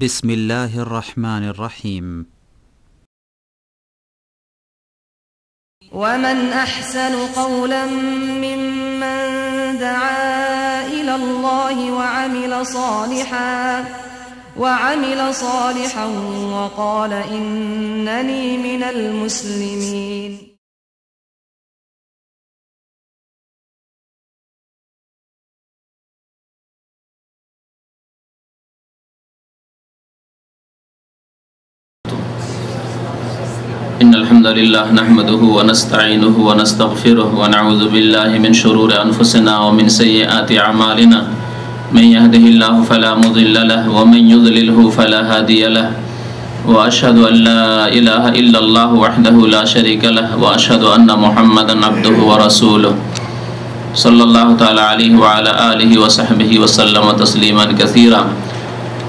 بسم الله الرحمن الرحيم. ومن أحسن قولا ممن دعا إلى الله وعمل صالحا وعمل صالحا وقال إنني من المسلمين. ان الحمد لله نحمده ونستعينه ونستغفره ونعوذ بالله من شرور انفسنا ومن سيئات اعمالنا من يهده الله فلا مضل له ومن يضلل فلا هادي له واشهد ان لا اله الا الله وحده لا شريك له واشهد ان محمدا عبده ورسوله صلى الله تعالى عليه وعلى اله وصحبه وسلم تسليما كثيرا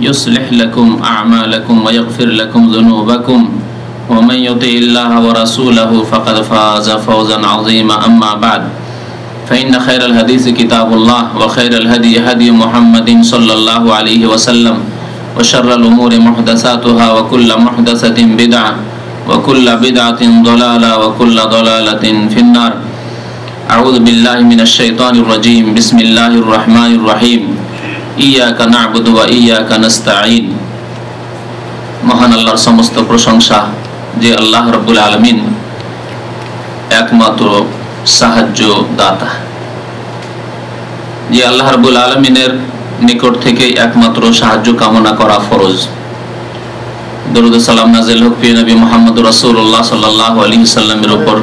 يصلح لكم أعمالكم ويغفر لكم ذنوبكم. ومن يطع الله ورسوله فقد فاز فوزا عظيما. أما بعد فإن خير الحديث كتاب الله وخير الهدي هدي محمد صلى الله عليه وسلم وشر الأمور محدثاتها وكل محدثة بدعة وكل بدعة ضلالة وكل ضلالة في النار. أعوذ بالله من الشيطان الرجيم. بسم الله الرحمن الرحيم. ইয়াকা না'বুদু ওয়া ইয়াকা নাস্তাঈন। মহান আল্লাহর সমস্ত প্রশংসা যে আল্লাহ রাব্বুল আলামিন একমাত্র সাহায্য দাতা যে আল্লাহ রাব্বুল আলামিনের নিকট থেকে একমাত্র সাহায্য কামনা করা ফরজ। দরুদ সালাম নাজিল হোক প্রিয় নবী মুহাম্মদ রাসূলুল্লাহ সাল্লাল্লাহু আলাইহি সাল্লামের উপর,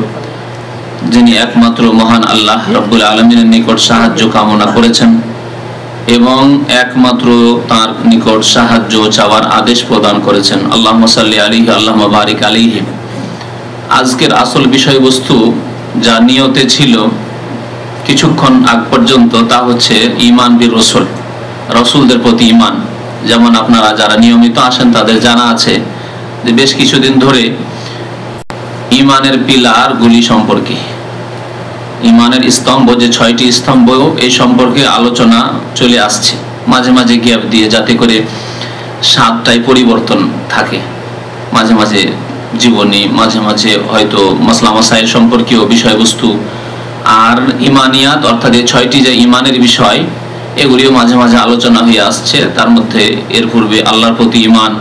যিনি একমাত্র মহান আল্লাহ রাব্বুল আলামিনের নিকট সাহায্য কামনা করেছেন। এবং একমাত্র তার নিকট সাহায্য চাওয়ার আদেশ প্রদান করেছেন। আল্লাহ সাল্লি আলিহি আল্লাহ বারিক আলিহি আজকের আসল বিষয়বস্তু যা নিয়তে ছিল কিছুক্ষণ আগ পর্যন্ত, তা হচ্ছে ইমান বীর রসুল, রসুলদের প্রতি ইমান যেমন আপনারা যারা নিয়মিত আসেন, তাদের জানা আছে যে বেশ কিছুদিন ধরে ইমানের পিলার গুলি সম্পর্কে। ইমানের স্তম্ভ যে ছয়টি স্তম্ভ, এই সম্পর্কে আলোচনা চলে আসছে। মাঝে মাঝে গ্যাপ দিয়ে যাতে করে সাতটাই পরিবর্তন থাকে। মাঝে মাঝে জীবনী, মাঝে মাঝে হয়তো মাসলা মাসাইল সম্পর্কীয় বিষয়বস্তু। আর ইমানিয়াত, অর্থাৎ এই ছয়টি যে ইমানের বিষয়, এগুলিও মাঝে মাঝে আলোচনা হয়ে আসছে। তার মধ্যে এর পূর্বে আল্লাহর প্রতি ইমান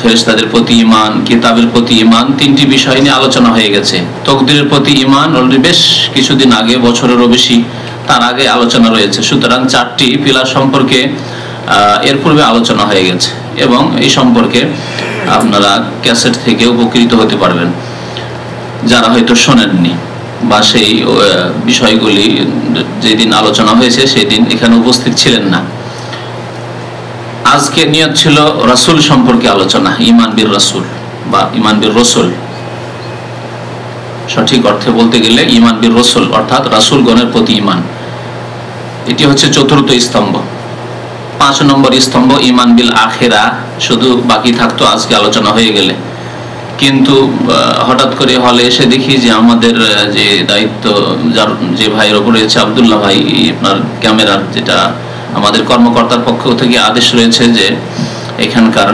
ফেরেস্তাদের প্রতি ইমান কিতাবের প্রতি ইমান তিনটি বিষয় নিয়ে আলোচনা হয়ে গেছে। তকদিরের প্রতি ইমান অলরেডি বেশ কিছুদিন আগে, বছরেরও বেশি তার আগে আলোচনা রয়েছে। সুতরাং চারটি পিলার সম্পর্কে এর পূর্বে আলোচনা হয়ে গেছে এবং এই সম্পর্কে আপনারা ক্যাসেট থেকে উপকৃত হতে পারবেন। যারা হয়তো শোনেননি বা সেই বিষয়গুলি যেদিন আলোচনা হয়েছে সেই দিন এখানে উপস্থিত ছিলেন না। আজকে নিয়ত ছিল রসুল সম্পর্কে আলোচনা ইমান বীর রসুল বা ইমান বীর রসুল। সঠিক অর্থে বলতে গেলে ইমান বীর রসুল, অর্থাৎ রাসুল গণের প্রতি ইমান এটি হচ্ছে চতুর্থ স্তম্ভ। পাঁচ নম্বর স্তম্ভ ইমান বিল আখেরা। শুধু বাকি থাকতো আজকে আলোচনা হয়ে গেলে। কিন্তু হঠাৎ করে হলে এসে দেখি যে আমাদের যে দায়িত্ব যার, যে ভাইয়ের ওপর রয়েছে আবদুল্লাহ ভাই আপনার ক্যামেরার যেটা আমাদের কর্মকর্তার পক্ষ থেকে আদেশ রয়েছে যে এখানকার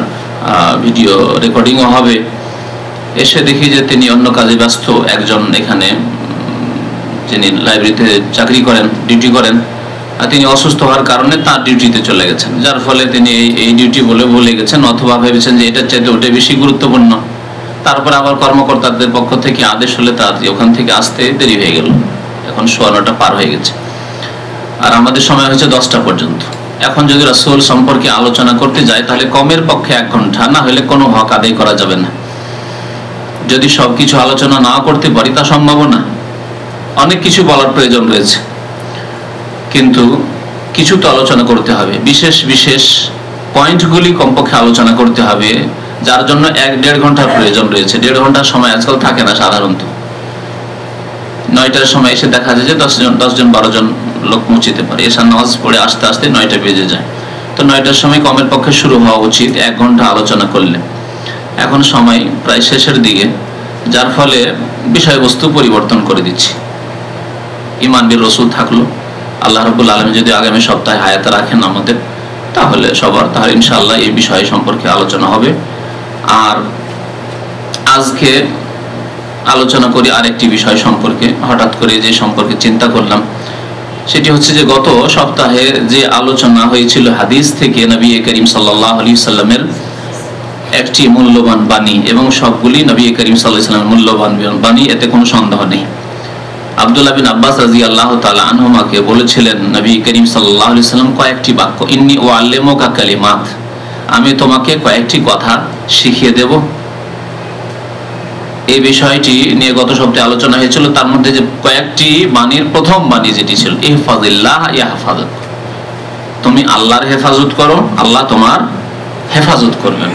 ভিডিও রেকর্ডিংও হবে। এসে দেখি যে তিনি অন্য কাজে ব্যস্ত। একজন এখানে যিনি লাইব্রেরিতে চাকরি করেন, ডিউটি করেন তিনি অসুস্থ হওয়ার কারণে তার ডিউটিতে চলে গেছেন। যার ফলে তিনি এই ডিউটি বলে ভুলে গেছেন, অথবা ভেবেছেন যে এটার চাইতে ওটা বেশি গুরুত্বপূর্ণ। তারপর আবার কর্মকর্তাদের পক্ষ থেকে আদেশ হলে তার ওখান থেকে আসতে দেরি হয়ে গেল। এখন সোয়ানোটা পার হয়ে গেছে। আর আমাদের সময় হচ্ছে দশটা পর্যন্ত। এখন যদি রাসুল সম্পর্কে আলোচনা করতে যাই তাহলে কমের পক্ষে এক ঘণ্টা, না হলে কোনো হক আদায় করা যাবে না। যদি সবকিছু আলোচনা না করতে পারি, তা সম্ভব না। অনেক কিছু বলার প্রয়োজন রয়েছে। কিন্তু কিছু তো আলোচনা করতে হবে। বিশেষ বিশেষ পয়েন্টগুলি কমপক্ষে আলোচনা করতে হবে, যার জন্য এক দেড় ঘণ্টার প্রয়োজন রয়েছে। দেড় ঘণ্টার সময় আজকাল থাকে না সাধারণত। নয়টার সময় এসে দেখা যায় যে দশজন দশজন বারো জন লোক মুচিতে পারে। এসার নামাজ পড়ে আস্তে আস্তে নয়টা বেজে যায়। তো নয়টার সময় কমের পক্ষে শুরু হওয়া উচিত, এক ঘণ্টা আলোচনা করলে। এখন সময় প্রায় শেষের দিকে, যার ফলে বিষয়বস্তু পরিবর্তন করে দিচ্ছি। ইমান বীর রসুল থাকল। আল্লাহ রবুল আলম যদি আগামী সপ্তাহে হায়াতে রাখেন আমাদের, তাহলে সবার, তাহলে ইনশাআল্লাহ এই বিষয় সম্পর্কে আলোচনা হবে। আর আজকে আলোচনা করি আরেকটি বিষয় সম্পর্কে। হঠাৎ করে যে সম্পর্কে চিন্তা করলাম সেটি হচ্ছে যে গত সপ্তাহে যে আলোচনা হয়েছিল হাদিস থেকে নবী করিম সাল্লাহ আলী সাল্লামের একটি মূল্যবান বাণী এবং সবগুলি নবী করিম সাল্লাহ সাল্লামের মূল্যবান বাণী, এতে কোনো সন্দেহ নেই। আবদুল্লাহ বিন আব্বাস রাজি আল্লাহ তালা আনহুমাকে বলেছিলেন, নবী করিম সাল্লাহ আলি সাল্লাম কয়েকটি বাক্য, ইন্নি ও আল্লেমোকা কালিমাত আমি তোমাকে কয়েকটি কথা শিখিয়ে দেব। এই বিষয়টি নিয়ে গত সপ্তাহে আলোচনা হয়েছিল। তার মধ্যে যে কয়েকটি বাণীর প্রথম বাণী যেটি ছিল, ইহফাজিল্লাহ ইয়াহফাজত তুমি আল্লাহর হেফাজত করো, আল্লাহ তোমার হেফাজত করবেন।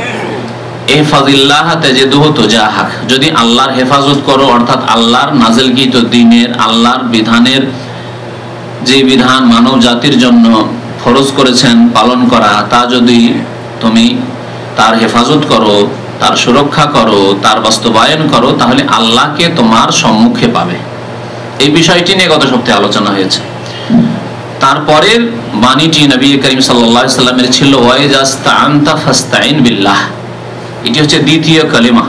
এহফাজিল্লাহ তেজেদুহ তোজাহাক যদি আল্লাহর হেফাজত করো, অর্থাৎ আল্লাহর নাজেলকৃত দিনের, আল্লাহর বিধানের যে বিধান মানব জাতির জন্য ফরজ করেছেন, পালন করা, তা যদি তুমি তার হেফাজত করো তার সুরক্ষা করো, তার বাস্তবায়ন করো, তাহলে আল্লাহকে তোমার সম্মুখে পাবে। এই বিষয়টি নিয়ে গত সপ্তাহে আলোচনা হয়েছে। তারপরের বাণীটি নবী করিম সাল্লামের ছিল বিল্লাহ। এটি হচ্ছে দ্বিতীয় কালিমা।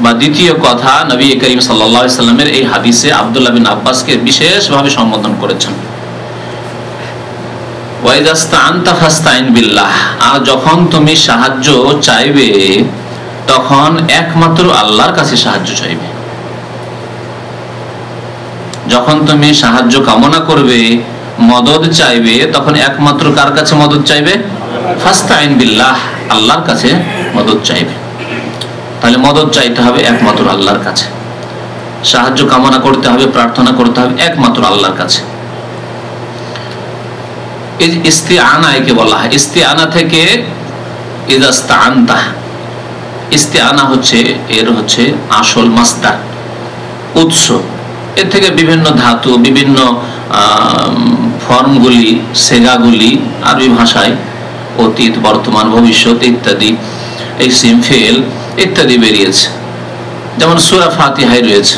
বা দ্বিতীয় কথা নবী করিম সাল্লামের এই হাদিসে আবদুল্লাহ বিন আব্বাসকে বিশেষভাবে সম্বোধন করেছেন। আর যখন তুমি সাহায্য চাইবে তখন একমাত্র আল্লাহর কাছে সাহায্য চাইবে। যখন তুমি সাহায্য কামনা করবে মদত চাইবে, তখন একমাত্র কার কাছে মদত চাইবে? ফাস্তাইন বিল্লাহ, আল্লাহর কাছে মদত চাইবে। তাহলে মদত চাইতে হবে একমাত্র আল্লাহর কাছে। সাহায্য কামনা করতে হবে, প্রার্থনা করতে হবে একমাত্র আল্লাহর কাছে। ইস্তি আনা একে বলা হয় ইস্তি আনা থেকে ইদাস্তা আনতা ইস্তি হচ্ছে, এর হচ্ছে আসল মাস্তার উৎস। এর থেকে বিভিন্ন ধাতু, বিভিন্ন ফর্মগুলি, সেগাগুলি আরবি ভাষায়, অতীত, বর্তমান, ভবিষ্যৎ ইত্যাদি, এই সিমফেল ইত্যাদি বেরিয়েছে। যেমন সুরা ফাতিহাই রয়েছে।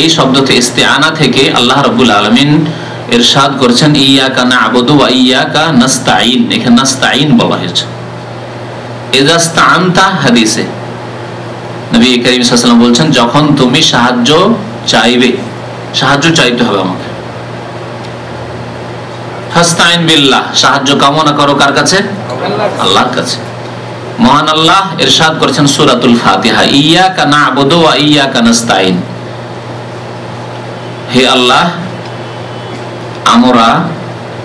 এই শব্দতে ইস্তে আনা থেকে আল্লাহ রবুল আলমিন এরশাদ করেছেন ইয়া কা না আবদু বা ইয়া কা নাস্তাইন এখানে নাস্তাইন বলা হয়েছে। এজাস্তান্তা হাদিসে। নবী করিম সাল্লাম বলছেন, যখন তুমি সাহায্য চাইবে, সাহায্য চাইতে হবে আমাকে। ফাস্তাইন বিল্লাহ, সাহায্য কামনা করো কার কাছে? আল্লাহর কাছে। মহান আল্লাহ এরশাদ করেছেন সুরাতুল ফাতিহা ইয়া কা না ওয়া ইয়া কা নাস্তাইন হে আল্লাহ, আমরা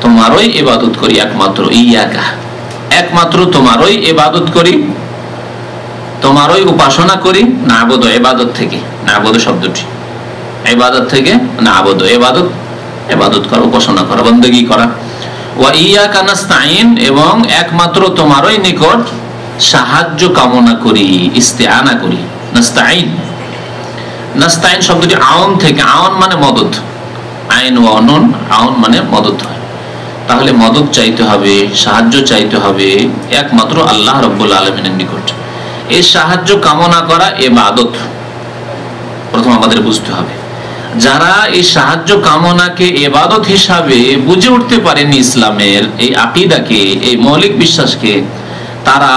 তোমারই ইবাদত করি একমাত্র, ইয়াকা। একমাত্র তোমারই ইবাদত করি, তোমারই উপাসনা করি না আবদ এবাদত থেকে না আবদ শব্দটি। এবাদত থেকে না আবদ এবাদত এবাদত করা, উপাসনা করা, বন্দগি করা। ওয়া ইয়া কানাস্তাইন এবং একমাত্র তোমারই নিকট সাহায্য কামনা করি, ইস্তেআনা করি নাস্তাইন নাস্তাইন শব্দটি আউন থেকে, আউন মানে মদত। আইন ও অনন আউন মানে মদত হয়। তাহলে মদত চাইতে হবে, সাহায্য চাইতে হবে একমাত্র আল্লাহ রব্বুল আলমিনের নিকট। এই সাহায্য কামনা করা, এ বাদত প্রথম আমাদের বুঝতে হবে। যারা এই সাহায্য কামনাকে এবাদত হিসাবে বুঝে উঠতে পারেনি ইসলামের এই আকিদাকে, এই মৌলিক বিশ্বাসকে, তারা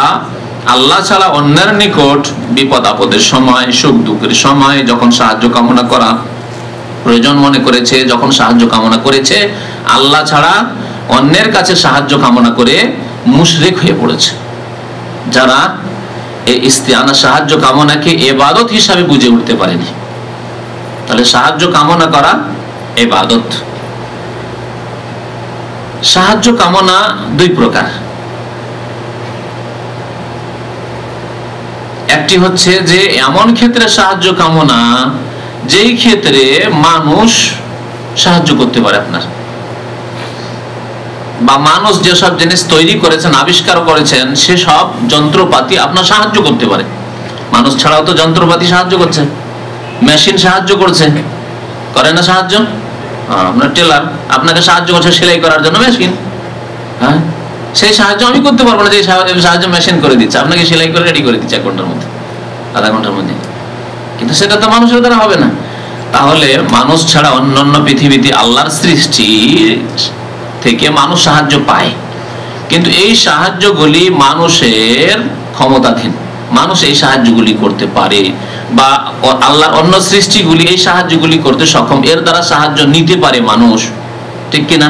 আল্লাহ ছাড়া অন্যের নিকট বিপদ আপদের সময়, সুখ দুঃখের সময় যখন সাহায্য কামনা করা প্রয়োজন মনে করেছে, যখন সাহায্য কামনা করেছে, আল্লাহ ছাড়া অন্যের কাছে সাহায্য কামনা করে মুশরিক হয়ে পড়েছে। যারা এই ইস্তিয়ানা সাহায্য কামনাকে এবাদত হিসাবে বুঝে উঠতে পারেনি। তাহলে সাহায্য কামনা করা এবাদত। সাহায্য কামনা দুই প্রকার। একটি হচ্ছে যে এমন ক্ষেত্রে সাহায্য কামনা, যেই ক্ষেত্রে মানুষ সাহায্য করতে পারে আপনার। বা মানুষ যেসব জিনিস তৈরি করেছেন আবিষ্কার করেছেন সেসব যন্ত্রপাতি আপনার সাহায্য করতে পারে। মানুষ ছাড়াও তো যন্ত্রপাতি সাহায্য করছে। মেশিন সাহায্য করছে। করে না সাহায্য? হ্যাঁ, আপনার টেলার। আপনাকে সাহায্য করছে সেলাই করার জন্য মেশিন। হ্যাঁ সেই সাহায্য আমি করতে পারব না যে সাহায্য সাহায্য মেশিন করে দিচ্ছে। আপনাকে সেলাই করে রেডি করে দিচ্ছে এক ঘণ্টার মধ্যে আধা ঘণ্টার মধ্যে। কিন্তু সেটা তো মানুষের দ্বারা হবে না। তাহলে মানুষ ছাড়া অন্যান্য পৃথিবীতে আল্লাহর সৃষ্টি থেকে মানুষ সাহায্য পায়। কিন্তু এই সাহায্যগুলি মানুষের ক্ষমতাধীন। মানুষ এই সাহায্যগুলি করতে পারে বা আল্লাহর অন্য সৃষ্টিগুলি এই সাহায্যগুলি করতে সক্ষম। এর দ্বারা সাহায্য নিতে পারে মানুষ। ঠিক কিনা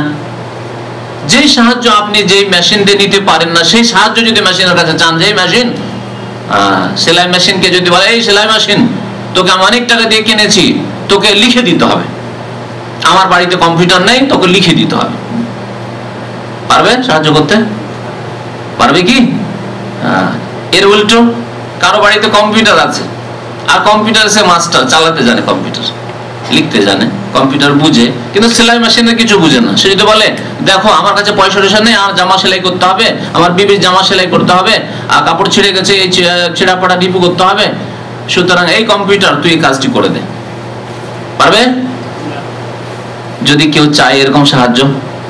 যেই সাহায্য আপনি যেই মেশিন দিয়ে নিতে পারেন না, সেই সাহায্য যদি মেশিনের কাছে চান, যে মেশিন সেলাই মেশিনকে যদি বলে, এই সেলাই মেশিন তোকে আমি অনেক টাকা দিয়ে কিনেছি, তোকে লিখে দিতে হবে। আমার বাড়িতে কম্পিউটার নেই, তোকে লিখে দিতে হবে। পারবে? সাহায্য করতে? পারবে কি। এর উল্টো, কারও বাড়িতে কম্পিউটার আছে। আর কম্পিউটার সে মাস্টার চালাতে জানে কম্পিউটার। লিখতে জানে, কম্পিউটার বুঝে, কিন্তু সেলাই মেশিনে কিছু বুঝে না। সে যদি বলে, দেখো, আমার কাছে পয়সা টয়সা নেই, আর জামা সেলাই করতে হবে, আমার বিবির জামা সেলাই করতে হবে, আর কাপড় ছিঁড়ে গেছে, এই ছিঁড়া পড়া ডিপু করতে হবে, সুতরাং এই কম্পিউটার তুই কাজটি করে দে। পারবে? যদি কেউ চায় এরকম সাহায্য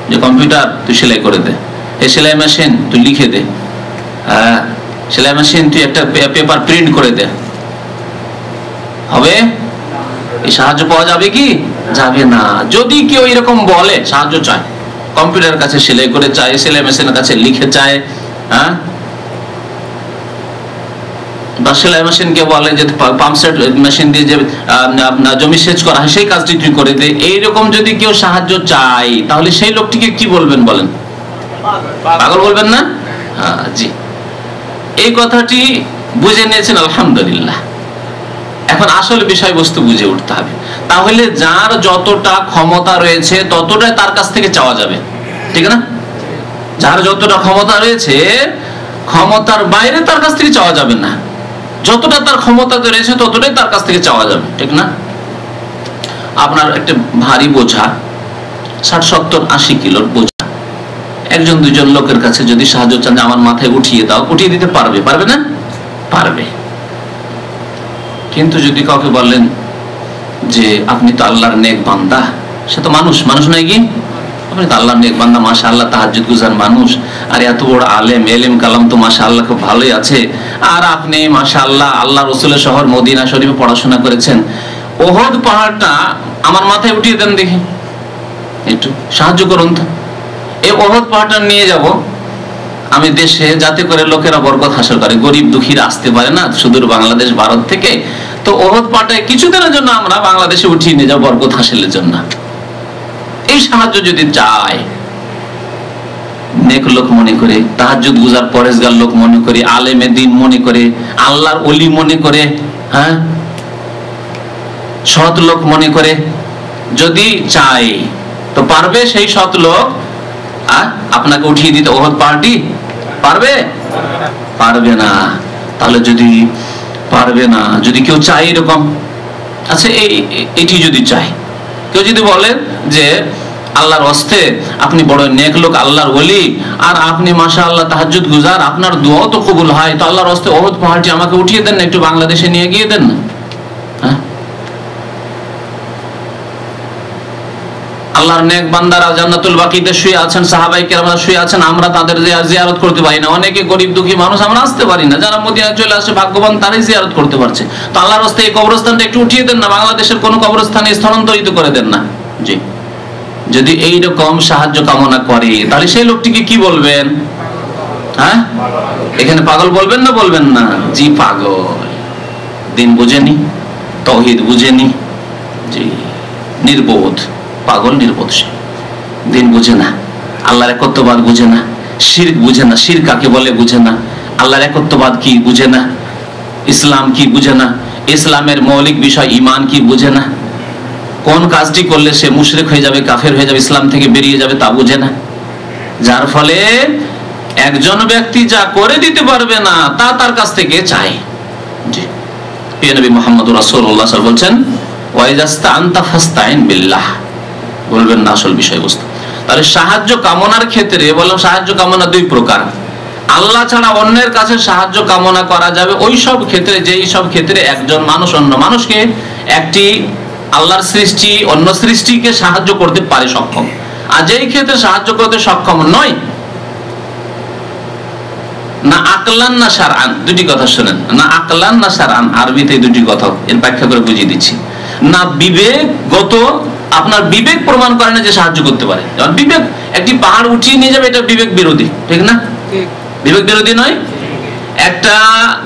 যে কম্পিউটার তুই সেলাই করে দে। এই সেলাই মেশিন তুই লিখে দে। হ্যাঁ সেলাই মেশিন তুই একটা পেপার প্রিন্ট করে দে। হবে? এই সাহায্য পাওয়া যাবে কি? যাবে না। যদি কেউ এরকম বলে, সাহায্য চায়। কম্পিউটার কাছে সেলাই করে চায়, সেলাই মেশিনের কাছে লিখে চায় হ্যাঁ? বা সেলাই মেশিনকে বলে যে পাম্প সেট মেশিন দিয়ে যে জমি সেচ করা হয়, সেই কাজটি তুই করে দে। এইরকম যদি কেউ সাহায্য চাই তাহলে সেই লোকটিকে কি বলবেন বলেন? পাগল বলবেন না? হ্যাঁ জি। এই কথাটি বুঝে নিয়েছেন, আলহামদুলিল্লাহ। এখন আসল বিষয়বস্তু বুঝে উঠতে হবে। তাহলে যার যতটা ক্ষমতা রয়েছে, ততটাই তার কাছ থেকে চাওয়া যাবে। ঠিক না? যার যতটা ক্ষমতা রয়েছে, ক্ষমতার বাইরে তার কাছ থেকে চাওয়া যাবে না। যতটা তার ক্ষমতাতে রয়েছে, ততটাই তার কাছ থেকে চাওয়া যাবে, ঠিক না? আপনার একটা ভারী বোঝা, ষাট, সত্তর, আশি কিলোর বোঝা। একজন, দুজন লোকের কাছে যদি সাহায্য চান, আমার মাথায় উঠিয়ে দাও, উঠিয়ে দিতে পারবে পারবে না? পারবে। কিন্তু যদি কাউকে বললেন যে, আপনি তো আল্লাহর নেক বান্দা, সে তো মানুষ মানুষ নয় কি? আপনি তো আল্লাহর নেক বান্দা মাসা আল্লাহ তাহাজুদ গুজার মানুষ। আর এত বড় আলেম, এলেম কালাম তো মাসা আল্লাহ খুব ভালোই আছে। আর আপনি মাসা আল্লাহ আল্লাহ রসুলের শহর মদিনা শরীফে পড়াশোনা করেছেন। ওহদ পাহাড়টা আমার মাথায় উঠিয়ে দেন দেখি। একটু সাহায্য করুন তো। এই ওহদ পাহাড়টা নিয়ে যাব। আমি দেশে যাতে করে লোকেরা বরকত হাসিল করে। গরিব দুঃখীরা আসতে পারে না, সুদূর বাংলাদেশ, ভারত থেকে। তো ওহদ পাটায় কিছুদিনের জন্য আমরা বাংলাদেশে উঠিয়ে নিয়ে যাব বরকত হাসিলের জন্য। এই সাহায্য যদি চায়, নেক লোক মনে করে তাহাজুদ গুজার পরেশগার লোক মনে করে, আলেমে দিন মনে করে, আল্লাহর অলি মনে করে হ্যাঁ? সৎ লোক মনে করে, যদি চায়, তো পারবে সেই সৎ লোক আপনাকে উঠিয়ে দিতে ওহদ পার্টি? পারবে? পারবে না। তাহলে যদি পারবে না, যদি কেউ চায় এরকম আচ্ছা এই এটি যদি চায়, কেউ যদি বলে যে আল্লাহর হস্তে আপনি বড় নেক লোক, আল্লাহর ওলি, আর আপনি মাসা আল্লাহ তাহাজুদ গুজার, আপনার দোয়াও তো কবুল হয়। তো আল্লাহর হস্তে ওহদ পাহাড়টি আমাকে উঠিয়ে দেন না, একটু বাংলাদেশে নিয়ে গিয়ে দেন না? হ্যাঁ? আল্লাহর নেক বান্দারা জান্নাতুল বাকিতে শুয়ে আছেন, সাহাবাই শুয়ে আছেন, আমরা তাদের জিয়ারত করতে পারি না। অনেকে গরিব দুঃখী মানুষ, আমরা আসতে পারি না। যারা মদিনা চলে আসে, ভাগ্যবান তারাই জিয়ারত করতে পারছে। তো আল্লাহর রাস্তায় এই কবরস্থানটা একটু উঠিয়ে দেন না, বাংলাদেশের কোন কবরস্থানে স্থানান্তরিত করে দেন না। জি। যদি এই রকম সাহায্য কামনা করে, তাহলে সেই লোকটিকে কি বলবেন? হ্যাঁ? এখানে পাগল বলবেন না বলবেন না? জি, পাগল। দিন বুঝেনি, তহিদ বুঝেনি। জি, নির্বোধ, পাগল নির্বোধ সে দিন বুঝে না। আল্লাহর একত্ববাদ বুঝে না। শির্ক বুঝে না। শির কাকে বলে বুঝে না। আল্লাহর একত্ববাদ কি বুঝে না? ইসলাম কি বুঝে না? ইসলামের মৌলিক বিষয় ইমান কি বুঝে না? কোন কাজটি করলে সে মুশরিক হয়ে যাবে, কাফের হয়ে যাবে, ইসলাম থেকে বেরিয়ে যাবে তা বুঝে না। যার ফলে একজন ব্যক্তি যা করে দিতে পারবে না, তা তার কাছ থেকে চায়। বলছেন বিল্লাহ। বলবেন আসল বিষয়বস্তু। তাহলে সাহায্য কামনার ক্ষেত্রে সাহায্য কামনা দুই প্রকার। আল্লাহ ছাড়া অন্যের কাছে সাহায্য কামনা করা যাবে, ওই সব ক্ষেত্রে, যেই সব ক্ষেত্রে একজন মানুষ অন্য মানুষকে একটি আল্লাহর সৃষ্টি অন্য সৃষ্টিকে সাহায্য করতে পারে সক্ষম। আর যেই ক্ষেত্রে সাহায্য করতে সক্ষম নয় না আকলান না সারান দুটি কথা শোনেন। না আকলান না সারান আরবিতে দুটি কথা এর ব্যাখ্যা করে বুঝিয়ে দিচ্ছি। না বিবেকগত আপনার বিবেক প্রমাণ করে না যে সাহায্য করতে পারে। বিবেক একটি পাহাড় উঠিয়ে নিয়ে যাবে এটা বিবেক বিরোধী ঠিক না? বিবেক বিরোধী নয়? একটা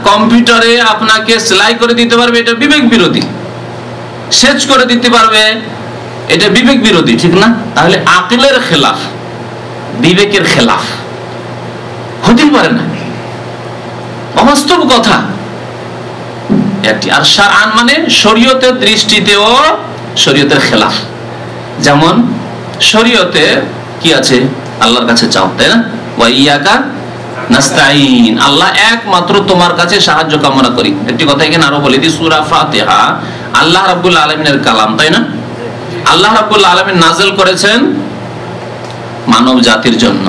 কম্পিউটারে আপনাকে সেলাই করে দিতে পারবে এটা বিবেক বিরোধী। সেচ করে দিতে পারবে, এটা বিবেক বিরোধী, ঠিক না? তাহলে আকিলের খেলাফ, বিবেকের খেলাফ। হতেই পারে না। অবাস্তব কথা। একটি আর সারান মানে শরীয়তের দৃষ্টিতেও শরীয়তের খেলাফ। যেমন, শরীয়তে কি আছে? আল্লাহর কাছে চাও, তাই না? নাস্তাইন আল্লাহ একমাত্র তোমার কাছে সাহায্য কামনা করি। একটি কথা এখানে আরও বলে দিই, সূরা ফাতিহা। আল্লাহ রাব্বুল আলামিনের কালাম, তাই না? আল্লাহ রাব্বুল আলামিন নাযিল করেছেন মানব জাতির জন্য।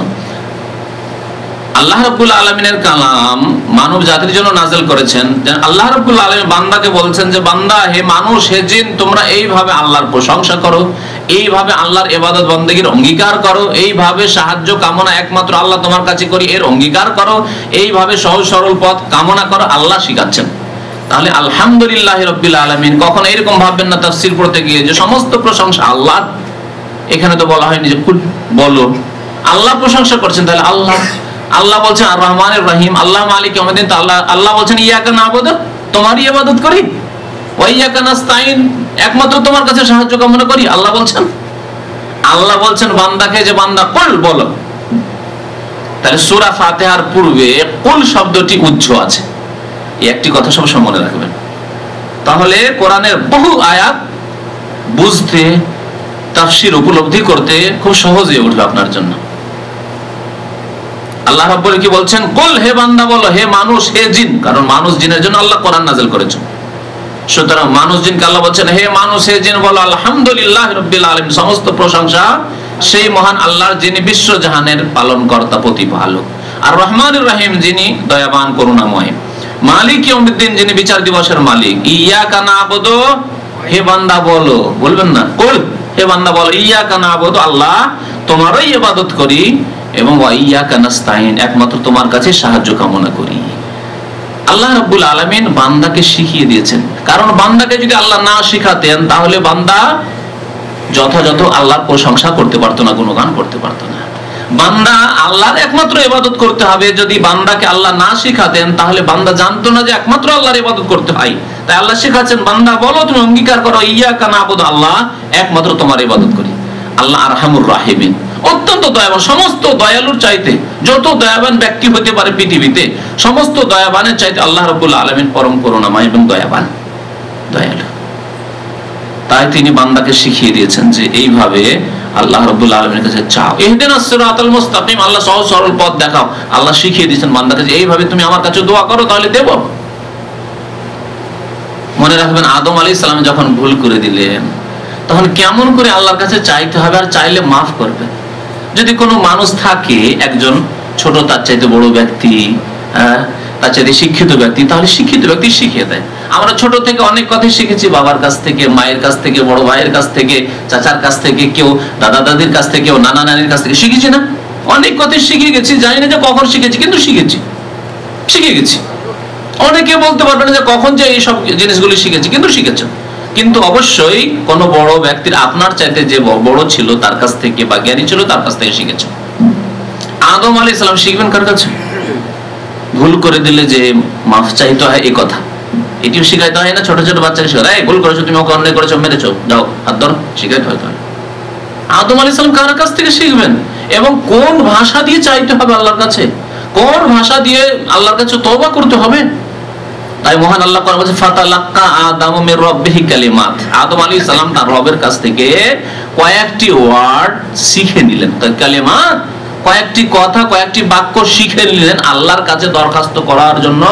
আল্লাহ রাব্বুল আলমিনের কালাম মানব জাতির জন্য নাজেল করেছেন। আল্লাহ রাব্বুল আলমী বান্দাকে বলছেন যে, বান্দা, হে মানুষ, হে জিন, তোমরা এইভাবে আল্লাহর প্রশংসা করো, এইভাবে আল্লাহর এবাদত বন্দীর অঙ্গীকার করো, এইভাবে সাহায্য, কামনা একমাত্র আল্লাহ তোমার কাছে করি, এর অঙ্গীকার করো, এইভাবে সহজ সরল পথ কামনা করো আল্লাহ শিখাচ্ছেন। তাহলে আলহামদুলিল্লাহ রব্বিল আলমিন কখন এরকম ভাববেন না তাফসির পড়তে গিয়ে যে সমস্ত প্রশংসা আল্লাহ। এখানে তো বলা হয়নি যে বলো। আল্লাহ প্রশংসা করছেন, তাহলে আল্লাহ আল্লাহ বলছেন আর রহমান রহিম, আল্লাহ মালিক আমাদের আল্লাহ আল্লাহ বলছেন, ইয়াকা না আবদ তোমারই ইবাদত করি। ওয়াইয়াকা নাস্তাইন একমাত্র তোমার কাছে সাহায্য কামনা করি। আল্লাহ বলছেন আল্লাহ বলছেন, বান্দাকে যে বান্দা কুল বলো। তাহলে সূরা ফাতিহার পূর্বে কুল শব্দটি উচ্চ আছে। একটি কথা সব মনে রাখবেন। তাহলে কোরআনের বহু আয়াত বুঝতে, তাফসির উপলব্ধি করতে খুব সহজ হয়ে উঠবে আপনার জন্য। আল্লাহ রাব্বুল কি বলছেন? কুল হে বান্দা হে মানুষ, হে জিন। কারণ মানুষ জিনের জন্য আল্লাহ কোরআন করেছেন। সুতরাং মানুষ জিনকে আল্লাহ বলছেন, হে মানুষ, হে জিন বলো, আলহামদুলিল্লাহ রাব্বিল আলামিন। সমস্ত প্রশংসা সেই মহান আল্লাহর যিনি বিশ্ব জাহানের পালন কর্তা প্রতিপালক। আর রহমানুর রহিম যিনি দয়াবান, করুণাময়। মালিক ইয়াউমিদ্দিন, যিনি বিচার দিবসের মালিক। ইয়াকা নাবুদু, হে বান্দা বলো। বলবেন না? কুল, হে বান্দা বলো, ইয়াকা নাবুদু, আল্লাহ তোমারই ইবাদত করি এবং ওয়াইয়াকা নাস্তাইন একমাত্র তোমার কাছে সাহায্য কামনা করি। আল্লাহ রাব্বুল আলামিন বান্দাকে শিখিয়ে দিয়েছেন। কারণ বান্দাকে যদি আল্লাহ না শিখাতেন, তাহলে বান্দা যথাযথ আল্লাহর প্রশংসা করতে পারতো না, গুণগান করতে পারতো না। বান্দা আল্লাহর একমাত্র ইবাদত করতে হবে। যদি বান্দাকে আল্লাহ না শিখাতেন, তাহলে বান্দা জানতো না যে একমাত্র আল্লাহর ইবাদত করতে হয়। তাই আল্লাহ শিখাচ্ছেন, বান্দা বলো, তুমি অঙ্গীকার করো ইয়া কানা আবুদ আল্লাহ একমাত্র তোমার ইবাদত করি। আল্লাহ আরহামুর রাহিমিন। অত্যন্ত দয়াবান, সমস্ত দয়ালুর চাইতে যত দয়াবান ব্যক্তি হতে পারে পৃথিবীতে, সমস্ত দয়াবানের চাইতে আল্লাহ রবুল্লা আলমিন পরম করুণাময় এবং দয়াবান। দয়ালু। তাই তিনি বান্দাকে শিখিয়ে দিয়েছেন যে এইভাবে আল্লাহ রবুল্লা আলমীর কাছে চাও। এহদিন আসরাতাল মুস্তাকিম, আল্লাহ সহজ সরল পথ দেখাও। আল্লাহ শিখিয়ে দিয়েছেন বান্দাকে যে এইভাবে তুমি আমার কাছে দোয়া করো, তাহলে দেব। মনে রাখবেন, আদম আলী ইসলাম যখন ভুল করে দিলেন, তখন কেমন করে আল্লাহর কাছে চাইতে হবে আর চাইলে মাফ করবে? যদি কোনো মানুষ থাকে, একজন ছোট, তার চাইতে বড় ব্যক্তি হ্যাঁ তার চাইতে শিক্ষিত ব্যক্তি, তাহলে শিক্ষিত ব্যক্তি শিখিয়ে দেয়। আমরা ছোট থেকে অনেক কথাই শিখেছি বাবার কাছ থেকে, মায়ের কাছ থেকে, বড় ভাইয়ের কাছ থেকে, চাচার কাছ থেকে, কেউ দাদা দাদির কাছ থেকে নানা নানির কাছ থেকে। শিখেছি না? অনেক কথাই শিখে গেছি, জানি না যে কখন শিখেছি, কিন্তু শিখেছি। শিখে গেছি। অনেকে বলতে পারবে না যে কখন যে এইসব জিনিসগুলি শিখেছি, কিন্তু শিখেছ। কিন্তু অবশ্যই কোনো বড় ব্যক্তির আপনার চাইতে যে বড় ছিল তার কাছ থেকে বা জ্ঞানী ছিল তার কাছ থেকে শিখেছ। আদম আলী ইসলাম শিখবেন কার কাছে? ভুল করে দিলে যে মাফ চাইতে হয় এই কথা। এটিও শিখাইতে হয় না, ছোট ছোট বাচ্চাকে শেখায় এই, ভুল করেছ, তুমি ওকে অন্যায় করেছ, মেরেছো। যাও, হাত ধরো, শিখাইতে হয় তাহলে। আদম আলী ইসলাম কার কাছ থেকে শিখবেন? এবং কোন ভাষা দিয়ে চাইতে হবে আল্লাহর কাছে? কোন ভাষা দিয়ে আল্লাহর কাছে তওবা করতে হবে? তাই মহান আল্লাহ কোরআন বলছে, ফাতালাক্কা আদম মির রাব্বিহি কালিমাত। আদম আলাইহিস সালাম তার রবের কাছ থেকে কয়েকটি ওয়ার্ড শিখে নিলেন। তাই কালিমাত কয়েকটি কথা, কয়েকটি বাক্য শিখে নিলেন আল্লাহর কাছে দরখাস্ত করার জন্য,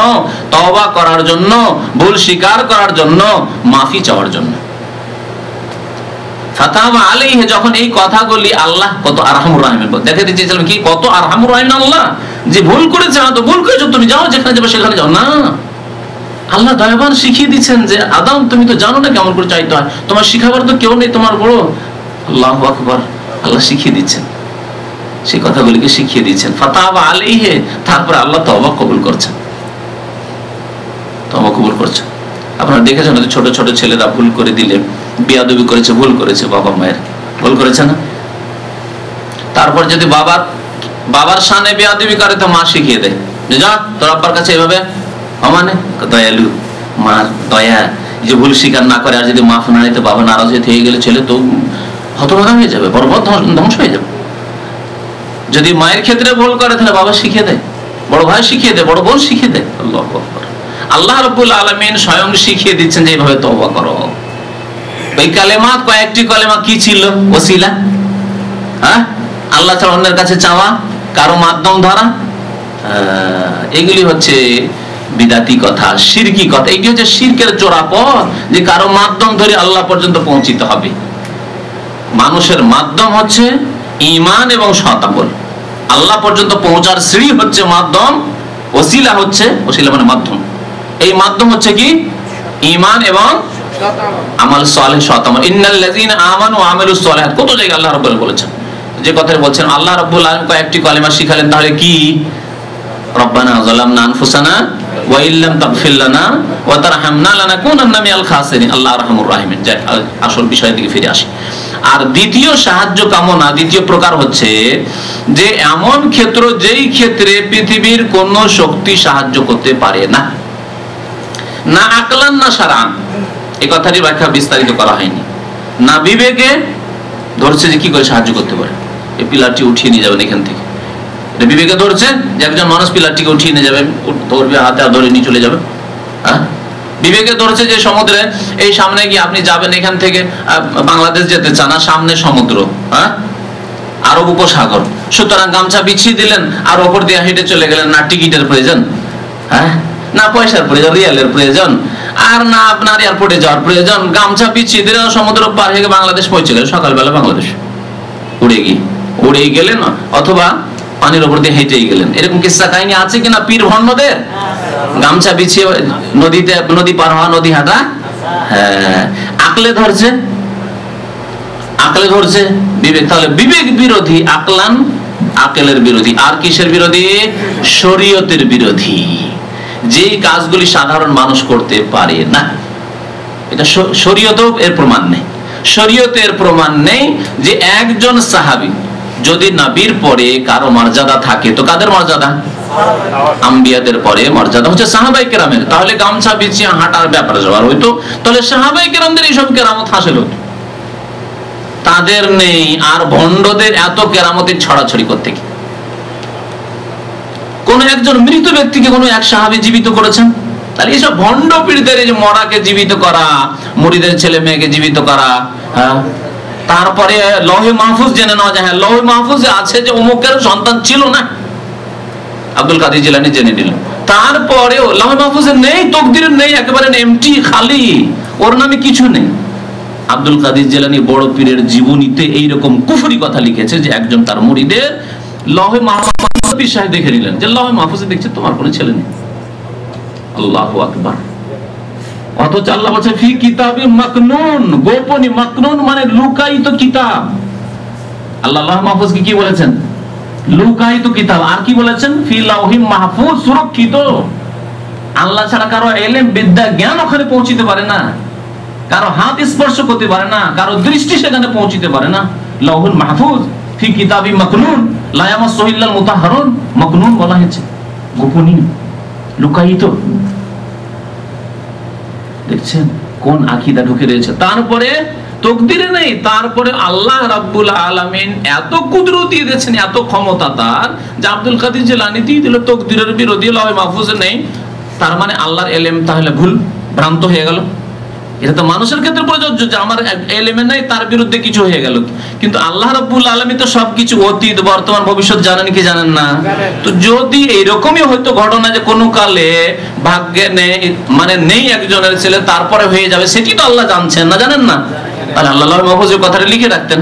তওবা করার জন্য, ভুল স্বীকার করার জন্য, মাফি চাওয়ার জন্য। যখন এই কথাগুলি আল্লাহ কত আরহামুর রাহিম দেখাতে চেয়েছিলাম কি? কত আরহামুর রাহিম আল্লাহ? যে ভুল করেছে, হয়তো ভুল করেছ, তুমি যাও, যেখানে যাবে সেখানে যাও। না। আল্লাহ দয়াবান শিখিয়ে দিচ্ছেন যে, আদম, তুমি তো জানো না কেমন করে চাইতে হয়। তোমার শিখাবার তো কেউ নেই তোমার বড় আল্লাহ আকবর। আল্লাহ শিখিয়ে দিচ্ছেন। সেই কথাগুলিকে শিখিয়ে দিচ্ছেন ফাতাবা আলাইহে, তারপরে আল্লাহ তবা কবুল করছেন। তবা কবুল করছেন। আপনারা দেখেছেন ছোট ছোট ছেলেরা ভুল করে দিলে, বিয়াদবি করেছে, ভুল করেছে বাবা মায়ের। ভুল করেছে না? তারপর যদি বাবার বাবার সামনে বিয়াদবি করে তো মা শিখিয়ে দেয়। যা তোর আব্বার কাছে এভাবে অমানে? দয়ালু, মা, দয়া যে ভুল স্বীকার না করে আর যদি মাফ না নিতে বাবা নারাজ হয়ে গেলে ছেলে তো হতভাগা হয়ে যাবে, বরবাদ ধ্বংস হয়ে যাবে। যদি মায়ের ক্ষেত্রে ভুল করে, তাহলে বাবা শিখিয়ে দেয়। বড় ভাই শিখিয়ে দেয়, বড় বোন শিখিয়ে দেয়। আল্লাহ। আল্লাহ রব্বুল আলমিন স্বয়ং শিখিয়ে দিচ্ছেন যে, এইভাবে তওবা করো। ওই কালেমা, কয়েকটি কালেমা কি ছিল? ওসিলা? হ্যাঁ? আল্লাহ ছাড়া অন্যের কাছে চাওয়া? কারও মাধ্যম ধরা? এগুলি হচ্ছে বিদাতি কথা, সিরকি কথা। এটি হচ্ছে শিরকের চোরা পথ, যে কারও মাধ্যম ধরে আল্লাহ পর্যন্ত পৌঁছিতে হবে। মানুষের মাধ্যম হচ্ছে ইমান এবং শতাবল আল্লাহ পর্যন্ত পৌঁছার সিঁড়ি হচ্ছে মাধ্যম, ওসিলা হচ্ছে, ওসিলা মানে মাধ্যম। এই মাধ্যম হচ্ছে কি? ইমান এবং আমানু কত জায়গায় আল্লাহ রাব্বুল বলেছেন? যে কথাটা বলছেন, আল্লাহ রাব্বুল আলামিন কয়েকটি কালেমা শিখালেন, তাহলে কি? রব্বানা যালামনা আনফুসানা ওয়া ইল্লাম তাগফির লানা ওয়া তারহামনা লানাকুনান্না মিনাল খাসিরিন। আল্লাহ রাহমানুর রাহিম। যাই আসল বিষয় দিকে ফিরে আসি। আর দ্বিতীয় সাহায্য কামনা, দ্বিতীয় প্রকার হচ্ছে যে এমন ক্ষেত্র যেই ক্ষেত্রে পৃথিবীর কোন শক্তি সাহায্য করতে পারে না। না আকলান, না সারান। এই কথাটির ব্যাখ্যা বিস্তারিত করা হয়নি। না বিবেকে ধরছে যে কি করে সাহায্য করতে পারে। এই পিলারটি উঠিয়ে নিয়ে যাবেন এখান থেকে। বিবেকে ধরছে যে একজন মানুষ পিলারটিকে উঠিয়ে নিয়ে যাবে ধরবে হাতে আর ধরে নিয়ে চলে যাবে। হ্যাঁ? বিবেকে ধরেছে যে সমুদ্রে এই সামনে গিয়ে আপনি যাবেন এখান থেকে বাংলাদেশ যেতে চান, আর সামনে সমুদ্র হ্যাঁ? আরব উপসাগর। সুতরাং গামছা বিছিয়ে দিলেন, আর ওপর দিয়ে হেঁটে চলে গেলেন, না টিকিটের প্রয়োজন হ্যাঁ? না পয়সার প্রয়োজন, রিয়ালের প্রয়োজন, আর না আপনার এয়ারপোর্টে যাওয়ার প্রয়োজন। গামছা বিছিয়ে দিলেন সমুদ্র পার হয়ে বাংলাদেশ পৌঁছে গেলেন। সকালবেলা বাংলাদেশ। উড়ে গিয়ে, উড়ে গেলেন, অথবা পানির ওপর দিয়ে হেঁটেই গেলেন। এরকম কিসা কাহিনী আছে কিনা পীর ভণ্ডদের? গামছা বিছিয়ে নদীতে, নদী পার হওয়া, নদী হাঁটা? হ্যাঁ। আকলে ধরছে? আকলে ধরছে? বিবেক তাহলে বিবেক বিরোধী, আকলান আকেলের বিরোধী। আর কিসের বিরোধী? শরীয়তের বিরোধী। যে কাজগুলি সাধারণ মানুষ করতে পারে না। এটা শরীয়তেও এর প্রমাণ নেই। শরীয়তের প্রমাণ নেই যে একজন সাহাবী যদি নবীর পরে কারও মর্যাদা থাকে, তো কাদের মর্যাদা? আম্বিয়াদের পরে মর্যাদা। হচ্ছে সাহাবাই কেরামের। তাহলে গামছা বিছিয়ে হাঁটার ব্যাপারে যাওয়ার হইতো তাহলে সাহাবাই কেরামদের এইসব কেরামত হাসিল হতো। তাদের নেই, আর ভণ্ডদের এত কেরামতের ছড়াছড়ি করতে কি কোন একজন মৃত ব্যক্তিকে কোন এক সাহাবি জীবিত করেছেন? তাহলে এইসব ভণ্ড পীড়িতের এই যে মরাকে জীবিত করা, মুড়িদের ছেলে মেয়েকে জীবিত করা হ্যাঁ? তারপরে লহে মাহফুজ জেনে নেওয়া যায় হ্যাঁ লহে মাহফুজে আছে যে অমুকের সন্তান ছিল না। আব্দুল কাদের জিলানি জেনে নিল তারপরেও লহে মাহফুজে নেই তকদিরের নেই, একেবারে এমটি খালি। ওর নামে কিছু নেই। আব্দুল কাদের জেলানি বড় পীরের জীবনীতে এইরকম কুফরি কথা লিখেছে যে একজন তার মুড়িদের লহে মাহফুজ দেখে নিলেন। যে লহে মাহফুজে দেখছে তোমার কোনো ছেলে নেই। আল্লাহ আকবার। অথচ আল্লাহ বলছে, ফি কিতাবি মাকনুন। গোপনী মাকনুন মানে লুকায়িত কিতাব। আল্লাহ লাহ মাহফুজকে কি বলেছেন? লুকায়িত কিতাব। আর কি বলেছেন? ফি লাউহিম মাহফুজ সুরক্ষিত। আল্লাহ ছাড়া কারও এলেম, বিদ্যা, জ্ঞান ওখানে পৌঁছিতে পারে না। কারও হাত স্পর্শ করতে পারে না। কারও দৃষ্টি সেখানে পৌঁছিতে পারে না। লাউহুল মাহফুজ, ফি কিতাবি মাকনুন। লা ইয়ামাসসুহু ইল্লাল মুতাহহারুন মাকনুন বলা হয়েছে। গোপনীয়, লুকায়িত। দেখছেন? কোন আকিদা ঢুকে রয়েছে? তারপরে তকদিরে নেই, তারপরে আল্লাহ রাব্বুল আলামিন এত কুদরতি দিয়েছেন, এত ক্ষমতা তার, যে আব্দুল কাদির জেলানি দিয়ে দিল তকদিরের বিরোধী লয় মাহফুজে নেই। তার মানে আল্লাহর এলেম তাহলে ভুল, ভ্রান্ত হয়ে গেল। এটা তো মানুষের ক্ষেত্রে প্রযোজ্য যে আমার এলেমে নাই তার বিরুদ্ধে কিছু হয়ে গেল। কিন্তু আল্লাহ রাব্বুল আলামিন তো সবকিছু অতীত বর্তমান ভবিষ্যৎ জানেন কি জানেন না? তো যদি এইরকমই হয়তো ঘটনা যে কোনো কালে ভাগ্যে নেই মানে নেই একজনের ছেলে তারপরে হয়ে যাবে সেটি তো আল্লাহ জানছেন না জানেন না? তাহলে আল্লাহ মহফুজের কথাটা লিখে রাখতেন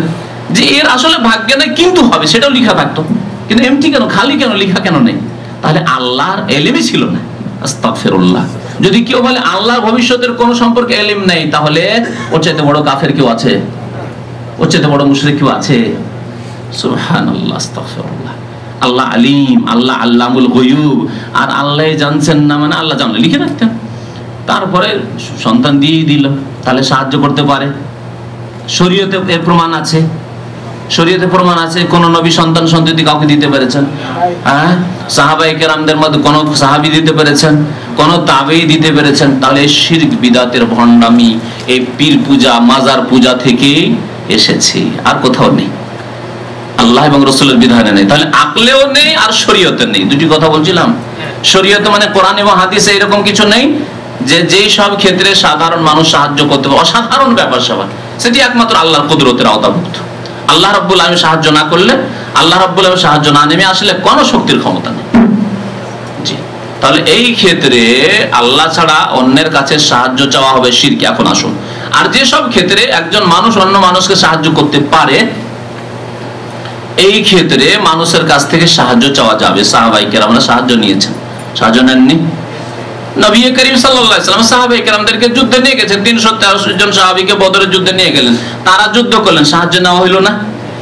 যে এর আসলে ভাগ্যে নেই কিন্তু হবে সেটাও লিখা থাকতো। কিন্তু এমটি কেন খালি কেন লিখা কেন নেই? তাহলে আল্লাহর এলিমই ছিল না। আস্তাগফিরুল্লাহ। যদি কেউ বলে আল্লাহর ভবিষ্যতের কোন সম্পর্কে এলিম নেই, তাহলে ওর চাইতে বড় কাফের কেউ আছে? ওর চাইতে বড় মুশরিক কেউ আছে? আল্লাহ আলিম, আল্লাহ আল্লামুল গয়ুব। আর আল্লাহ জানছেন না মানে আল্লাহ জানলে, লিখে রাখতেন তারপরে সন্তান দিয়ে দিল, তাহলে সাহায্য করতে পারে। শরীয়তে এর প্রমাণ আছে। শরীয়তে প্রমাণ আছে, কোন নবী সন্তান সন্ততি কাউকে দিতে পেরেছেন? হ্যাঁ? সাহাবাই কেরামদের মধ্যে কোন সাহাবি দিতে পেরেছেন? কোন তাবেই দিতে পেরেছেন? তাহলে শিরক বিদাতের ভণ্ডামি, এই পীর পূজা, মাজার পূজা থেকে এসেছে, আর কোথাও নেই। আল্লাহ এবং রসুলের বিধানে নেই। তাহলে আকলেও নেই আর শরীয়তে নেই। দুটি কথা বলছিলাম। শরীয়তে মানে কোরআন এবং হাদিসে এরকম কিছু নেই যে যেই সব ক্ষেত্রে সাধারণ মানুষ সাহায্য করতে অসাধারণ ব্যাপার সবার। সেটি একমাত্র আল্লাহর কুদরতের আওতাভুক্ত। আল্লাহ রব্বুল আমি সাহায্য না করলে, আল্লাহ রব্বুল আমি সাহায্য না নেমে আসলে কোনো শক্তির ক্ষমতা নেই। জি। তাহলে এই ক্ষেত্রে আল্লাহ ছাড়া অন্যের কাছে সাহায্য চাওয়া হবে শিরকে। এখন আসুন। আর যেসব ক্ষেত্রে একজন মানুষ অন্য মানুষকে সাহায্য করতে পারে, এই ক্ষেত্রে মানুষের কাছ থেকে সাহায্য চাওয়া যাবে। সাহাবাইকের আমরা সাহায্য নিয়েছেন। সাহায্য নেননি? নবী করিম সাল্লাম সাহাবাই কেরামদেরকে যুদ্ধে নিয়ে গেছেন। তিনশো তেরোশো জন সাহাবিকে বদরের যুদ্ধে নিয়ে গেলেন। তারা যুদ্ধ করলেন, সাহায্য নেওয়া হইল না।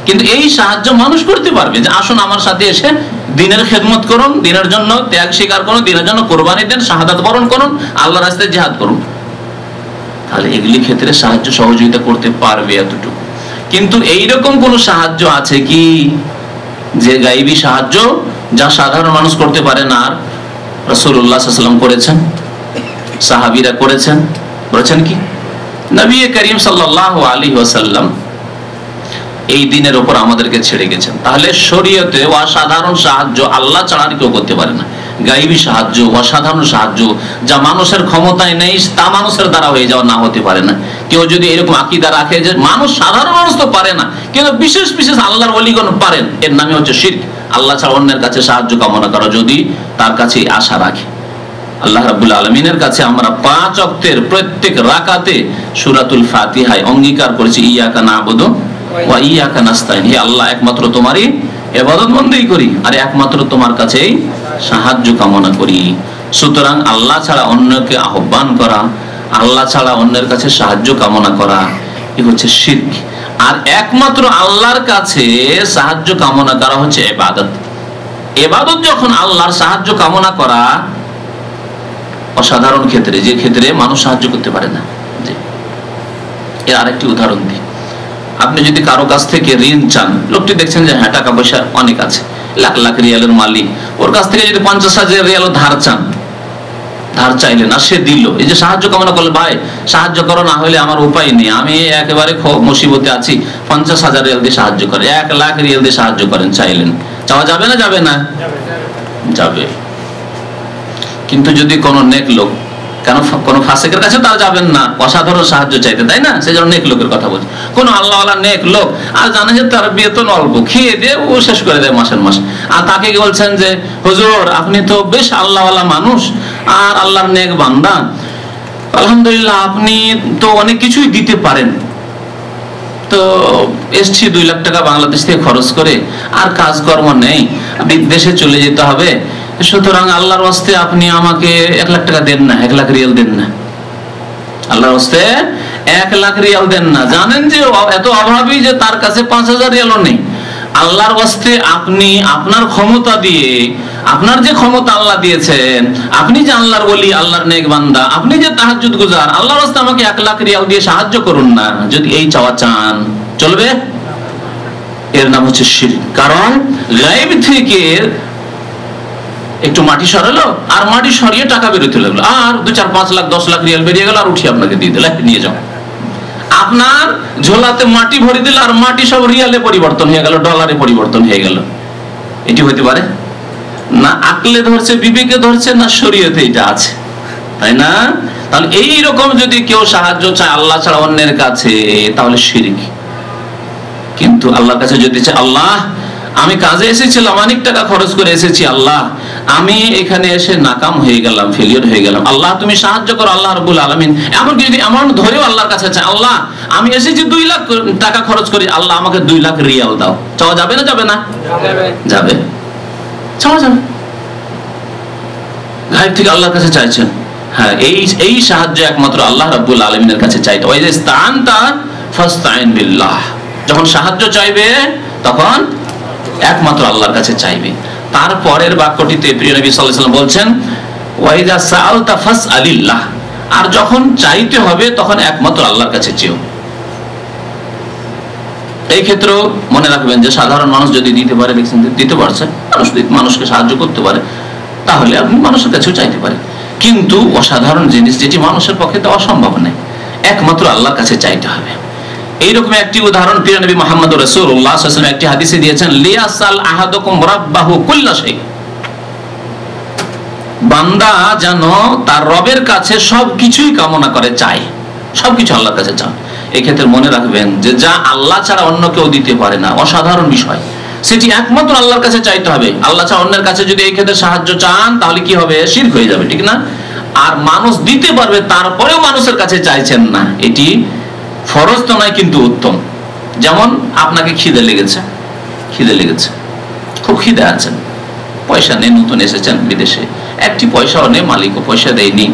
কিন্তু এই সাহায্য মানুষ করতে পারবে যে, আসুন আমার সাথে এসে দিনের খেদমত করুন, দিনের জন্য ত্যাগ স্বীকার করুন, দিনের জন্য কোরবানি দেন, শাহাদাত বরণ করুন আল্লাহ রাস্তায় জেহাদ করুন। তাহলে এগুলি ক্ষেত্রে সাহায্য সহযোগিতা করতে পারবে এতটুকু। কিন্তু এইরকম কোন সাহায্য আছে কি? যে গাইবি সাহায্য যা সাধারণ মানুষ করতে পারে না আর রসুল্লাহাম করেছেন, সাহাবিরা করেছেন বলেছেন কি? নবী করিম সাল্লাহ আলী ওয়াসাল্লাম এই দিনের ওপর আমাদেরকে ছেড়ে গেছেন। তাহলে শরীয়তে অসাধারণ সাহায্য আল্লাহ ছাড়া আর কেউ করতে পারে না। গাইবী সাহায্য, অসাধারণ সাহায্য, যা মানুষের ক্ষমতায় নেই, তা মানুষের দ্বারা হয়ে যাওয়া না হতে পারে না। কেউ যদি এরকম আকিদা রাখে যে মানুষ সাধারণ মানুষ তো পারে না, কিন্তু বিশেষ বিশেষ আল্লাহর অলিগণ পারেন, এর নামে হচ্ছে শির্ক। আল্লাহ ছাড়া অন্যের কাছে সাহায্য কামনা করা যদি তার কাছে আশা রাখে। আল্লাহ আলমিনের কাছে আমরা পাঁচ অক্তের প্রত্যেক রাকাতে সুরাতুল ফাতিহায় অঙ্গীকার করেছি, ইয়াকা না আবুদ ইয়াকা নাস্তাইন হে আল্লাহ, একমাত্র তোমারই এবাদত বন্দেই করি, আর একমাত্র তোমার কাছেই সাহায্য কামনা করি। সুতরাং আল্লাহ ছাড়া অন্যকে আহ্বান করা, আল্লাহ ছাড়া অন্যের কাছে সাহায্য কামনা করা, এ হচ্ছে শির্ক। আর একমাত্র আল্লাহর কাছে সাহায্য কামনা করা হচ্ছে এবাদত এবাদত যখন আল্লাহর সাহায্য কামনা করা, অসাধারণ ক্ষেত্রে, যে ক্ষেত্রে মানুষ সাহায্য করতে পারে না। এর আরেকটি উদাহরণ দিই। আপনি যদি কারও কাছ থেকে ঋণ চান লোকটি দেখছেন যে হ্যাঁ টাকা পয়সা অনেক আছে লাখ লাখ রিয়ালের মালিক ওর কাছ থেকে যদি পঞ্চাশ হাজার রিয়াল ধার চান ধার চাইলেন আর সে দিল। এই যে সাহায্য কামনা করলে ভাই সাহায্য করো না হলে আমার উপায় নেই। আমি একেবারে মুসিবতে আছি। পঞ্চাশ হাজার রিয়াল দিয়ে সাহায্য করে এক লাখ রিয়াল দিয়ে সাহায্য করেন চাইলেন। চাওয়া যাবে না যাবে না? যাবে। কিন্তু যদি কোনো নেক লোক কেন কোন ফাসেকের কাছে তারা যাবেন না? অসাধারণ সাহায্য চাইতে, তাই না? সেই জন্য নেক লোকের কথা বলছি। কোন আল্লাহ নেক লোক, আর জানে যে তার বেতন অল্প খেয়ে দিয়ে ও শেষ করে দেয় মাসের মাস। আর তাকে কি বলছেন যে, হুজুর, আপনি তো বেশ আল্লাহ মানুষ, আর আল্লাহর নেক বান্দা। আলহামদুলিল্লাহ, আপনি তো অনেক কিছুই দিতে পারেন। তো এসছি দুই লাখ টাকা বাংলাদেশ থেকে খরচ করে, আর কাজকর্ম নেই। দেশে চলে যেতে হবে সুতরাং আল্লাহর হস্তে আপনি আমাকে এক লাখ টাকা দেন না, এক লাখ রিয়াল দেন না। আল্লাহর হস্তে এক লাখ রিয়াল দেন না। জানেন যে এত অভাবী যে তার কাছে পাঁচ হাজার রিয়ালও নেই। আল্লাহর হস্তে আপনি আপনার ক্ষমতা দিয়ে, আপনার যে ক্ষমতা আল্লাহ দিয়েছেন, আপনি যে আল্লাহর বলি আল্লাহর নেক বান্দা, আপনি যে তাহাজুদ গুজার, আল্লাহর হস্তে আমাকে এক লাখ রিয়াল দিয়ে সাহায্য করুন না। যদি এই চাওয়া চান, চলবে? এর নাম হচ্ছে শির কারণ লাইভ থেকে একটু মাটি সরালো, আর মাটি সরিয়ে টাকা বেরোতে লাগল। আর দু চার পাঁচ লাখ, দশ লাখ রিয়াল বেরিয়ে গেল, আর উঠিয়ে আপনাকে দিয়ে দিল নিয়ে যাও। আপনার ঝোলাতে মাটি ভরে দিল, আর মাটি সব রিয়ালে পরিবর্তন হয়ে গেল, ডলারে পরিবর্তন হয়ে গেল। এটি হতে পারে? না আকলে ধরছে, বিবেকে ধরছে, না শরীয়তে এটা আছে। তাই না? তাহলে এই রকম যদি কেউ সাহায্য চায়, আল্লাহ ছাড়া অন্যের কাছে, তাহলে শিরিক। কিন্তু আল্লাহর কাছে যদি চায়, আল্লাহ আমি কাজে এসেছিলাম অনেক টাকা খরচ করে এসেছি আল্লাহ। আমি এখানে এসে নাকাম হয়ে গেলাম ফেলিয়ার হয়ে গেলাম। আল্লাহ তুমি সাহায্য করো আল্লাহ রবুল আলমিন। এমনকি যদি এমন ধরেও আল্লাহর কাছে চাই আল্লাহ আমি এসেছি দুই লাখ টাকা খরচ করি আল্লাহ আমাকে দুই লাখ রিয়াল দাও। চাওয়া যাবে না যাবে না? যাবে। চাওয়া যাবে। গায়েব থেকে আল্লাহর কাছে চাইছেন। হ্যাঁ এই এই সাহায্য একমাত্র আল্লাহ রাব্বুল আলমিনের কাছে চাইতে ওই যে স্থান তার ফাস্তাইন বিল্লাহ। যখন সাহায্য চাইবে তখন একমাত্র আল্লাহর কাছে চাইবে। তারপরের বাক্যটিতে প্রিয় নবী ওয়াসাল্লাম বলছেন, ওয়াইদা সাআলতা ফাসআলিল্লাহ। আর যখন চাইতে হবে, তখন একমাত্র আল্লাহর কাছে চেও। এই ক্ষেত্রেও মনে রাখবেন যে, সাধারণ মানুষ যদি দিতে পারে দেখছেন দিতে পারছে, মানুষ মানুষকে সাহায্য করতে পারে, তাহলে আপনি মানুষের কাছেও চাইতে পারে কিন্তু অসাধারণ জিনিস যেটি মানুষের পক্ষে দেওয়া সম্ভব নয়, একমাত্র আল্লাহর কাছে চাইতে হবে। এইরকম একটি উদাহরণ প্রিয় নবী মোহাম্মদ রসুল্লাহ একটি হাদিসে দিয়েছেন, লিয়াসাল আহাদকুম রাব্বাহু কুল্লা বান্দা যেন তার রবের কাছে সবকিছুই কামনা করে, চায়। সবকিছু আল্লাহর কাছে চান। এক্ষেত্রে মনে রাখবেন যে যা আল্লাহ ছাড়া অন্য কেউ দিতে পারে না। অসাধারণ বিষয়। সেটি একমাত্র আল্লাহর কাছে চাইতে হবে। আল্লাহ ছাড়া অন্যের কাছে যদি এই ক্ষেত্রে সাহায্য চান, তাহলে কি হবে? শির হয়ে যাবে, ঠিক না? আর মানুষ দিতে পারবে, তারপরেও মানুষের কাছে চাইছেন না। এটি ফরজ তো নয়, কিন্তু উত্তম। যেমন আপনাকে খিদে লেগেছে খিদে লেগেছে, খুব খিদে আছেন পয়সা নেই, নতুন এসেছেন বিদেশে। একটি পয়সাও নেই, মালিকও পয়সা দেয়নি।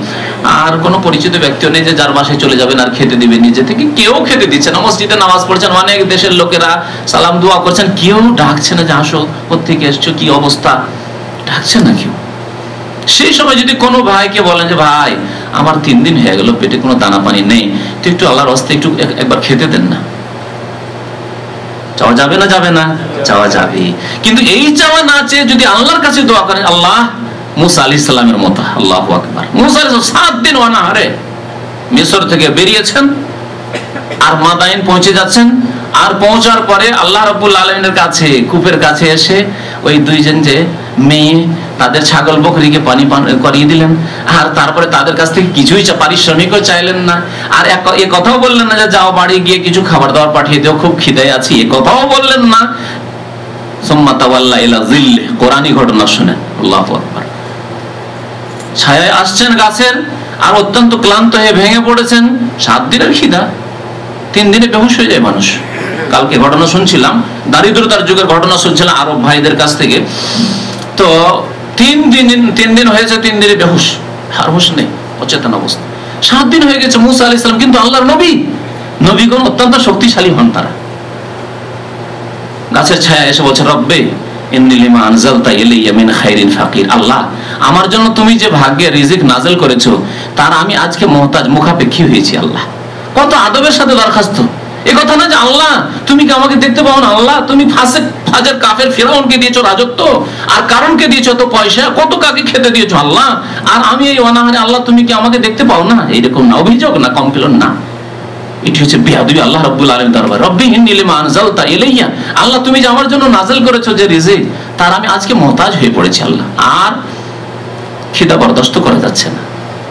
আর কোনো পরিচিত ব্যক্তিও নেই যে যার বাসায় চলে যাবেন আর খেতে দিবে নিজে থেকে। কেউ খেতে দিচ্ছে না। মসজিদে নামাজ পড়ছেন, অনেক দেশের লোকেরা সালাম দোয়া করছেন। কেউ ডাকছে না যে, আসো কোথেকে এসছো? কি অবস্থা? ডাকছে না কেউ। সেই সময় যদি কোনো ভাইকে বলেন যে, ভাই, আমার তিন দিন হয়ে গেল, পেটে কোনো দানা পানি নেই, তো একটু আল্লাহর হস্তে একটু একবার খেতে দেন না। চাওয়া যাবে না যাবে না, চাওয়া যাবে কিন্তু এই চাওয়া না চেয়ে যদি আল্লাহর কাছে দোয়া করেন, আল্লাহ মুসা আলি ইসলামের মতো, আল্লাহ আকবর। মুসা আলি সাত দিন অনাহারে মিশর থেকে বেরিয়েছেন, আর মাদাইন পৌঁছে যাচ্ছেন, আর পৌঁছার পরে আল্লাহ রবুল আলমিনের কাছে, কূপের কাছে এসে ওই দুইজন যে মেয়ে, তাদের ছাগল বকরিকে পানি পান, করিয়ে দিলেন। আর তারপরে তাদের কাছ থেকে কিছুই পারিশ্রমিকও চাইলেন না। আর এ কথাও বললেন না যে, যাও বাড়ি গিয়ে কিছু খাবার দাবার পাঠিয়ে দিও, খুব খিদে আছি। এ কথাও বললেন না। ইলা জিল্লে ঘটনা আসছেন গাছের, আর অত্যন্ত ক্লান্ত হয়ে ভেঙে পড়েছেন। সাত দিনের খিদা। তিন দিনে বেহুশ হয়ে যায় মানুষ। কালকে ঘটনা শুনছিলাম, দারিদ্রতার যুগের ঘটনা শুনছিলাম আরব ভাইদের কাছ থেকে। তো তিন দিন তিন দিন হয়েছে, তিন দিনে বেহুশ। আর হুশ নেই, অচেতন অবস্থা। সাত দিন হয়ে গেছে মুসা আলি ইসলাম কিন্তু আল্লাহর নবী, নবীগণ অত্যন্ত শক্তিশালী হন তারা। গাছের ছায়া এসে বলছে, রব্বে আল্লাহ, আমার জন্য তুমি যে ভাগ্যে রিজিক নাজেল করেছ, তার আমি আজকে মহতাজ, মুখাপেক্ষী হয়েছি, আল্লাহ। কত আদবের সাথে দরখাস্ত। এ কথা না যে আল্লাহ, তুমি কি আমাকে দেখতে পাও না? আল্লাহ, তুমি ফাঁসে, ফাজের কাফের ফেরাউনকে দিয়েছ রাজত্ব? আর কারণকে দিয়েছ তো পয়সা? কত কাকে খেতে দিয়েছ আল্লাহ? আর আমি এই অনাহারে, আল্লাহ, তুমি কি আমাকে দেখতে পাও না? এইরকম না, অভিযোগ না, কমপ্লেন না। এটি হচ্ছে বেয়াদবি আল্লাহ রব্বুল আলম দরবার। রব্বি হিন্দিলিমা আনজালতা এলাইয়া আল্লাহ, তুমি যে আমার জন্য নাজেল করেছ যে রিজিক, তার আমি আজকে মহতাজ হয়ে পড়েছি আল্লাহ। আর খিদা বরদাস্ত করা যাচ্ছে না।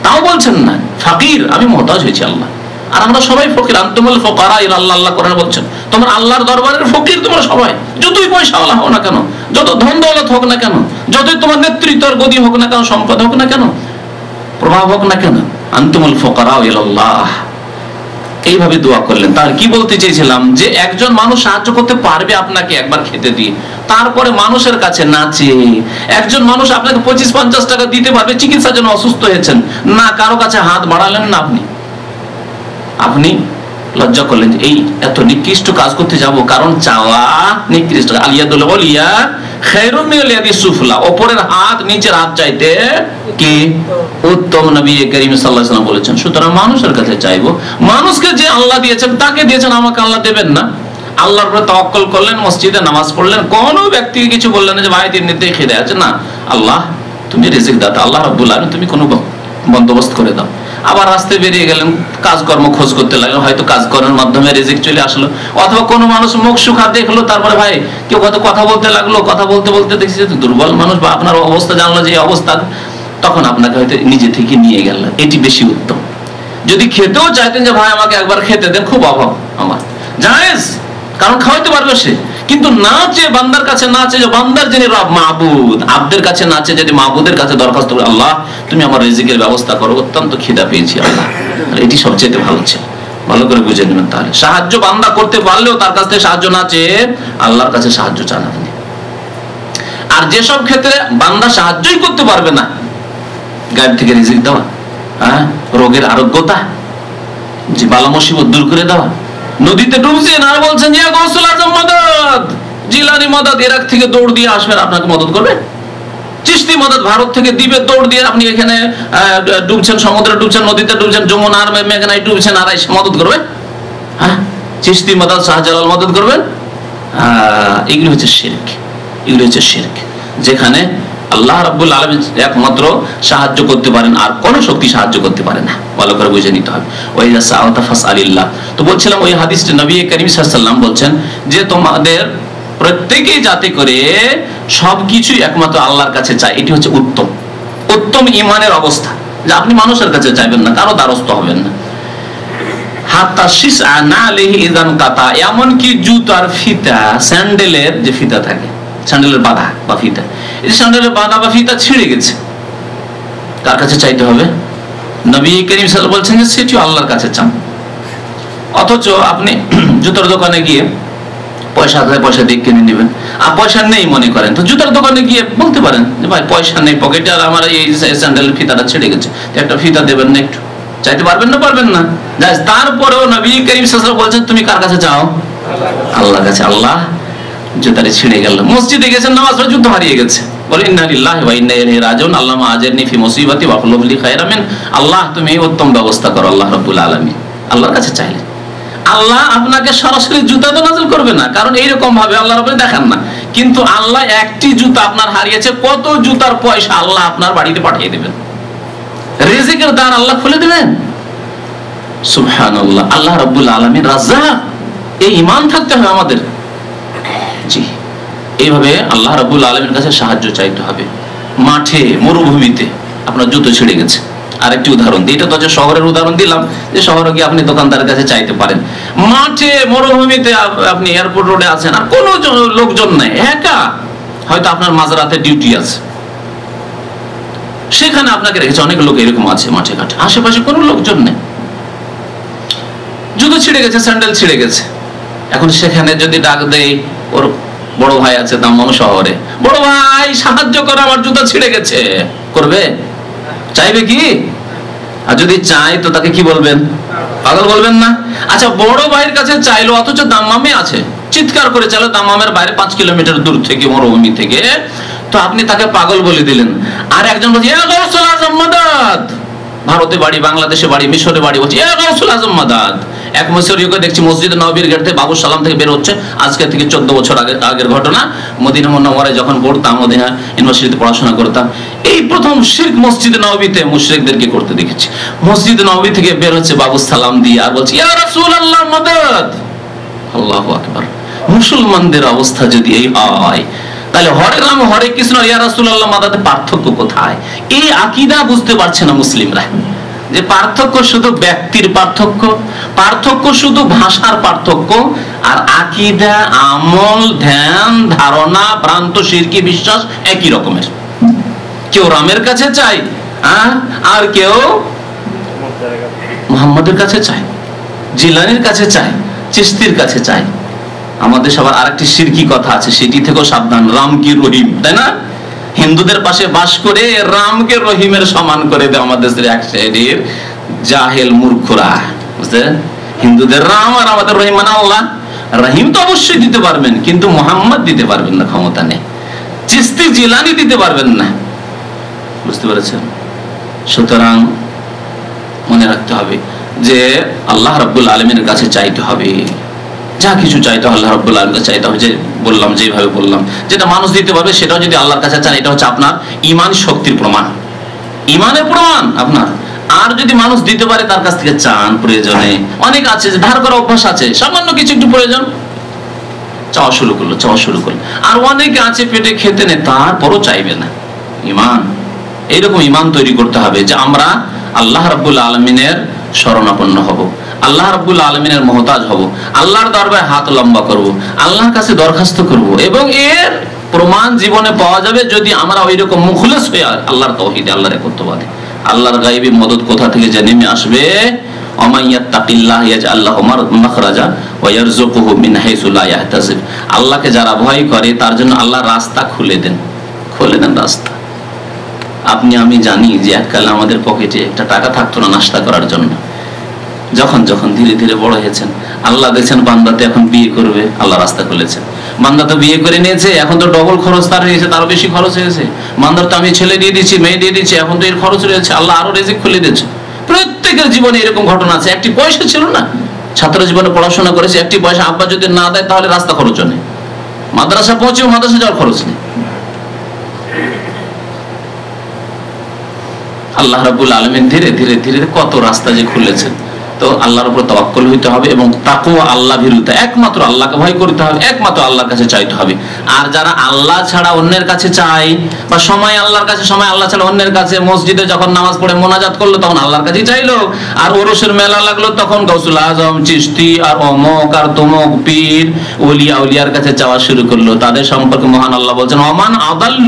তাও বলছেন না, ফাকির, আমি মহতাজ হয়েছি আল্লাহ। আর আমরা সবাই ফকির। আন্তমল ফকারা ইল আল্লাহ আল্লাহ করেন বলছেন। তোমার আল্লাহর দরবারের ফকির তোমরা সবাই। যতই পয়সা আল্লাহ হোক না কেন, যত ধন দৌলত হোক না কেন, যতই তোমার নেতৃত্ব আর গদি হোক না কেন, সম্পদ হোক না কেন, প্রভাব হোক না কেন, আন্তমল ফকারা ইল আল্লাহ এইভাবে দোয়া করলেন। তার কি বলতে চেয়েছিলাম? যে একজন মানুষ সাহায্য করতে পারবে আপনাকে একবার খেতে দিয়ে। তারপরে মানুষের কাছে নাচে। একজন মানুষ আপনাকে পঁচিশ, পঞ্চাশ টাকা দিতে পারবে, চিকিৎসার জন্য অসুস্থ হয়েছেন। না, কারও কাছে হাত বাড়ালেন না আপনি। আপনি লজ্জা করলেন এই এত নিকৃষ্ট কাজ করতে যাব, কারণ চাওয়া নিকৃষ্ট সুফলা। হাত, নিচের হাত চাইতে কি? উত্তম নবী করিম বলেছেন, সুতরাং মানুষের কাছে চাইব, মানুষকে যে আল্লাহ দিয়েছেন, তাকে দিয়েছেন, আমাকে আল্লাহ দেবেন না। আল্লাহর তওয়াক্কল করলেন, মসজিদে নামাজ পড়লেন, কোন ব্যক্তিকে কিছু বললেন যে, ভাই নিতে খেদে আছে। না, আল্লাহ, তুমি রিজিক দাতা আল্লাহ আলামিন, তুমি কোনো বন্দোবস্ত করে দাও। আবার রাস্তায় বেরিয়ে গেলেন, কাজকর্ম খোঁজ করতে লাগলেন, হয়তো কাজকর্মের মাধ্যমে রিজিক চলে আসলো। অথবা কোনো মানুষ মুখ সুখা দেখল, তারপরে ভাই, কেউ কত কথা বলতে লাগল, কথা বলতে বলতে দেখছি যে দুর্বল মানুষ বা আপনার অবস্থা জানলো যে অবস্থা, তখন আপনাকে হয়তো নিজে থেকে নিয়ে গেল এটি বেশি উত্তম। যদি খেতেও চাইতেন যে, ভাই, আমাকে একবার খেতে দেন, খুব অভাব আমার। জানেস, কারণ খাওয়াইতে পারবে সে। কিন্তু নাচে বান্দার কাছে নাচে যে বান্দার যিনি রব মাহবুদ আব্দের কাছে নাচে যদি মাহবুদের কাছে দরখাস্ত করে, আল্লাহ, তুমি আমার রিজিকের ব্যবস্থা করো। অত্যন্ত খিদা পেয়েছি আল্লাহ। এটি সবচেয়ে ভালো ছিল। ভালো করে বুঝে নেবেন তাহলে। সাহায্য বান্দা করতে পারলেও তার কাছ থেকে সাহায্য না চেয়ে আল্লাহর কাছে সাহায্য চান আপনি। আর যেসব ক্ষেত্রে বান্দা সাহায্যই করতে পারবে না, গায়েব থেকে রিজিক দেওয়া হ্যাঁ? রোগের আরোগ্যতা, যে বালা মুসিবত দূর করে দেওয়া নদীতে ডুবছেন আর বলছেন ইয়া গৌসুল আজম মদদ। জিলানি মদদ ইরাক থেকে দৌড় দিয়ে আসবেন, আপনাকে মদত করবে। চিস্তি মদত ভারত থেকে দিবে দৌড় দিয়ে আপনি এখানে ডুবছেন, সমুদ্রে ডুবছেন, নদীতে ডুবছেন যমুনার মেঘনায় ডুবছেন, আর এসে মদত করবে? হ্যাঁ? চিস্তি মদত শাহজালাল মদত করবেন? এগুলো হচ্ছে শির্ক। এগুলো হচ্ছে শির্ক। যেখানে আল্লাহ রাব্বুল আলম একমাত্র সাহায্য করতে পারেন, আর কোন শক্তি সাহায্য করতে পারে না। ভালো করে বুঝে নিতে হবে। ওই আলিল্লাহ তো বলছিলাম ওই হাদিসটি নবী করিম সাল্লাম বলছেন যে, তোমাদের প্রত্যেকেই যাতে করে সবকিছুই একমাত্র আল্লাহর কাছে চায়, এটি হচ্ছে উত্তম। উত্তম ইমানের অবস্থা। যে আপনি মানুষের কাছে চাইবেন না, কারও দ্বারস্থ হবেন না। এমনকি জুতার ফিতা, স্যান্ডেলের যে ফিতা থাকে স্যান্ডেলের বাধা বা ফিতা। এই স্যান্ডেলের বাধা বা ফিতা ছিঁড়ে গেছে, কার কাছে চাইতে হবে? নবী করিম সাল বলছেন যে সেটিও আল্লাহর কাছে চান। অথচ আপনি জুতার দোকানে গিয়ে পয়সা আছে পয়সা দিয়ে কিনে নেবেন। আর পয়সা নেই মনে করেন, তো জুতার দোকানে গিয়ে বলতে পারেন যে, ভাই, পয়সা নেই পকেটে, আর আমার এই স্যান্ডেলের ফিতাটা ছিঁড়ে গেছে। একটা ফিতা দেবেন না একটু। চাইতে পারবেন না পারবেন না। যাই তারপরেও নবী করিম সাল বলছেন, তুমি কার কাছে চাও? আল্লাহর কাছে। আল্লাহ জুতারে ছিঁড়ে গেল। মসজিদে গেছেন নামাজ হারিয়ে গেছে। বলে রাজন আল্লাহ আজেরনি ফি মুসিবতি ওয়াকুলি খায়রামিন আল্লাহ, তুমি উত্তম ব্যবস্থা করো আল্লাহ রাব্বুল আলামিন। আল্লাহর কাছে আল্লাহ আপনাকে সরাসরি জুতা তো নাজিল করবে না, কারণ এইরকম ভাবে আল্লাহ দেখান না। কিন্তু আল্লাহ একটি জুতা আপনার হারিয়েছে, কত জুতার পয়সা আল্লাহ আপনার বাড়িতে পাঠিয়ে দেবেন? রিজিকের দ্বার আল্লাহ খুলে দেবেন? সুবহানাল্লাহ, আল্লাহ রাব্বুল আলামিন রাজ্জাক। এই ঈমান থাকতে হবে আমাদের। জি। এইভাবে আল্লাহ রাবুল আলমের কাছে সাহায্য চাইতে হবে। মাঠে, মরুভূমিতে আপনার জুতো ছিঁড়ে গেছে। আরেকটি উদাহরণ দিই এটা তো শহরের উদাহরণ দিলাম যে শহরে গিয়ে আপনি দোকানদারের কাছে চাইতে পারেন। মাঠে, মরুভূমিতে আপনি এয়ারপোর্ট রোডে আছেন আর কোনো লোকজন নাই, একা। হয়তো আপনার মাঝরাতে ডিউটি আছে। সেখানে আপনাকে রেখেছে অনেক লোক এরকম আছে মাঠে ঘাটে। আশেপাশে কোনো লোকজন নেই। জুতো ছিঁড়ে গেছে স্যান্ডেল ছিঁড়ে গেছে। এখন সেখানে যদি ডাক দেয় ওর বড় ভাই আছে দাম্মাম শহরে বড় ভাই, সাহায্য করো, আমার জুতা ছিঁড়ে গেছে। করবে? চাইবে কি? আর যদি চাই তো তাকে কি বলবেন? পাগল বলবেন না? আচ্ছা বড় ভাইয়ের কাছে চাইলো, অথচ দাম্মামে আছে। চিৎকার করে চাইলো, দাম্মামের বাইরে পাঁচ কিলোমিটার দূর থেকে, মরুভূমি থেকে। তো আপনি তাকে পাগল বলে দিলেন। আর একজন বলছে ভারতে বাড়ি, বাংলাদেশে বাড়ি, মিশরে বাড়ি বলছে এক মিশরীয়কে দেখছি মসজিদ নবীর গেট থেকে বাবু সালাম থেকে বের হচ্ছে। আজকে থেকে চোদ্দ বছর আগে আগের ঘটনা। মদিনা মন্নামারে যখন পড়তাম, মদিনা ইউনিভার্সিটিতে পড়াশোনা করতাম, এই প্রথম শির্ক মসজিদ নবীতে মুশরিকদেরকে করতে দেখেছি। মসজিদ নবী থেকে বের হচ্ছে বাবু সালাম দিয়ে আর বলছে, ইয়া রাসূলুল্লাহ, মাদাদ! আল্লাহু আকবার। মুসলমানদের অবস্থা যদি এই হয়, তাহলে হরে রাম, হরে কৃষ্ণ, ইয়া রাসূলুল্লাহ মাদাতে পার্থক্য কোথায়? এই আকীদা বুঝতে পারছে না মুসলিমরা। যে পার্থক্য শুধু ব্যক্তির পার্থক্য পার্থক্য শুধু ভাষার পার্থক্য, আর আকিদা, আমল, ধ্যান, ধারণা, ভ্রান্ত শিরকি বিশ্বাস একই রকমের। কেউ রামের কাছে চাই আর কেউ মোহাম্মদের কাছে চায়, জিলানির কাছে চায় চিস্তির কাছে চায়। আমাদের সবার আরেকটি সিরকি কথা আছে, সেটি থেকেও সাবধান, রাম কি রহিম, তাই না? হিন্দুদের পাশে বাস করে রামকে রহিমের সমান করে দেয় আমাদের দেশের এক সাইডের জাহেল মূর্খরা। বুঝতে হিন্দুদের রাম আর আমাদের রহিম মানে আল্লাহ। রহিম তো অবশ্যই দিতে পারবেন, কিন্তু মোহাম্মদ দিতে পারবেন না ক্ষমতা নেই। চিস্তি জিলানি দিতে পারবেন না। বুঝতে পেরেছেন? সুতরাং মনে রাখতে হবে যে আল্লাহ রব্বুল আলমের কাছে চাইতে হবে। যা কিছু চাইতে আল্লাহ রব্বুল আলমকে চাইতে হবে যে বললাম যেভাবে বললাম। যেটা মানুষ দিতে পারবে, সেটাও যদি আল্লাহর কাছে চান, এটা হচ্ছে আপনার ইমান শক্তির প্রমাণ। ইমানের প্রমাণ আপনার। আর যদি মানুষ দিতে পারে, তার কাছ থেকে চান, প্রয়োজনে। অনেক আছে যে ধার করা অভ্যাস আছে, সামান্য কিছু একটু প্রয়োজন। চাওয়া শুরু করল, চাওয়া শুরু করল। আর অনেকে আছে, পেটে খেতে নেই, তারপরও চাইবে না। ইমান। এইরকম ইমান তৈরি করতে হবে যে আমরা আল্লাহ রাবুল আলমিনের শরণাপন্ন হব। আল্লাহ রব্বুল আলমিনের মহতাজ হব। আল্লাহর দরবারে হাত লম্বা করব। আল্লাহর কাছে দরখাস্ত করব এবং এর প্রমাণ জীবনে পাওয়া যাবে যদি আমরা ওই রকম মুখলেস হয়ে আল্লাহর তৌহিদে, আল্লাহর একত্ববাদে। আল্লাহর গাইবী মদত কোথা থেকে যে নেমে আসবে? আল্লাহকে যারা ভয় করে তার জন্য আল্লাহ রাস্তা খুলে দেন। খুলে দেন রাস্তা। আপনি, আমি জানি যে এককালে আমাদের পকেটে একটা টাকা থাকতো না নাস্তা করার জন্য। যখন যখন ধীরে ধীরে বড় হয়েছেন, আল্লাহ দেখছেন বান্দাতে এখন বিয়ে করবে, আল্লাহ রাস্তা খুলেছেন বান্দা তো বিয়ে করে নিয়েছে, এখন তো ডবল খরচ তার হয়েছে তারও বেশি খরচ হয়েছে। বান্দার তো আমি ছেলে দিয়ে দিচ্ছি মেয়ে দিয়ে দিচ্ছি এখন তো এর খরচ রয়েছে, আল্লাহ আরও রেজিক খুলে দিচ্ছে প্রত্যেকের জীবনে এরকম ঘটনা আছে, একটি পয়সা ছিল না, ছাত্র জীবনে পড়াশোনা করেছে, একটি পয়সা আব্বা যদি না দেয় তাহলে রাস্তা খরচ নেই মাদ্রাসা পৌঁছেও মাদ্রাসা যাওয়ার খরচ নেই। আল্লাহ রাবুল আলমিন ধীরে ধীরে ধীরে কত রাস্তা যে খুলেছেন। তো আল্লাহর উপর তবাক্কল হইতে হবে এবং তাকেও আল্লাহ ভীরুতা একমাত্র আল্লাহকে ভয় করতে হবে, একমাত্র আল্লাহর কাছে চাইতে হবে। আর যারা আল্লাহ ছাড়া অন্যের কাছে চাই বা সময় আল্লাহর কাছে, সময় আল্লাহ ছাড়া অন্যের কাছে, মসজিদে যখন নামাজ পড়ে মোনাজাত করল, তখন আল্লাহর কাছেই চাইলো। আর ওরসের মেলা লাগল, তখন গৌসুল আজম চিস্তি আর অমক আর তমক পীর ওলিয়া উলিয়ার কাছে চাওয়া শুরু করল। তাদের সম্পর্কে মহান আল্লাহ বলছেন, অমান আদাল্য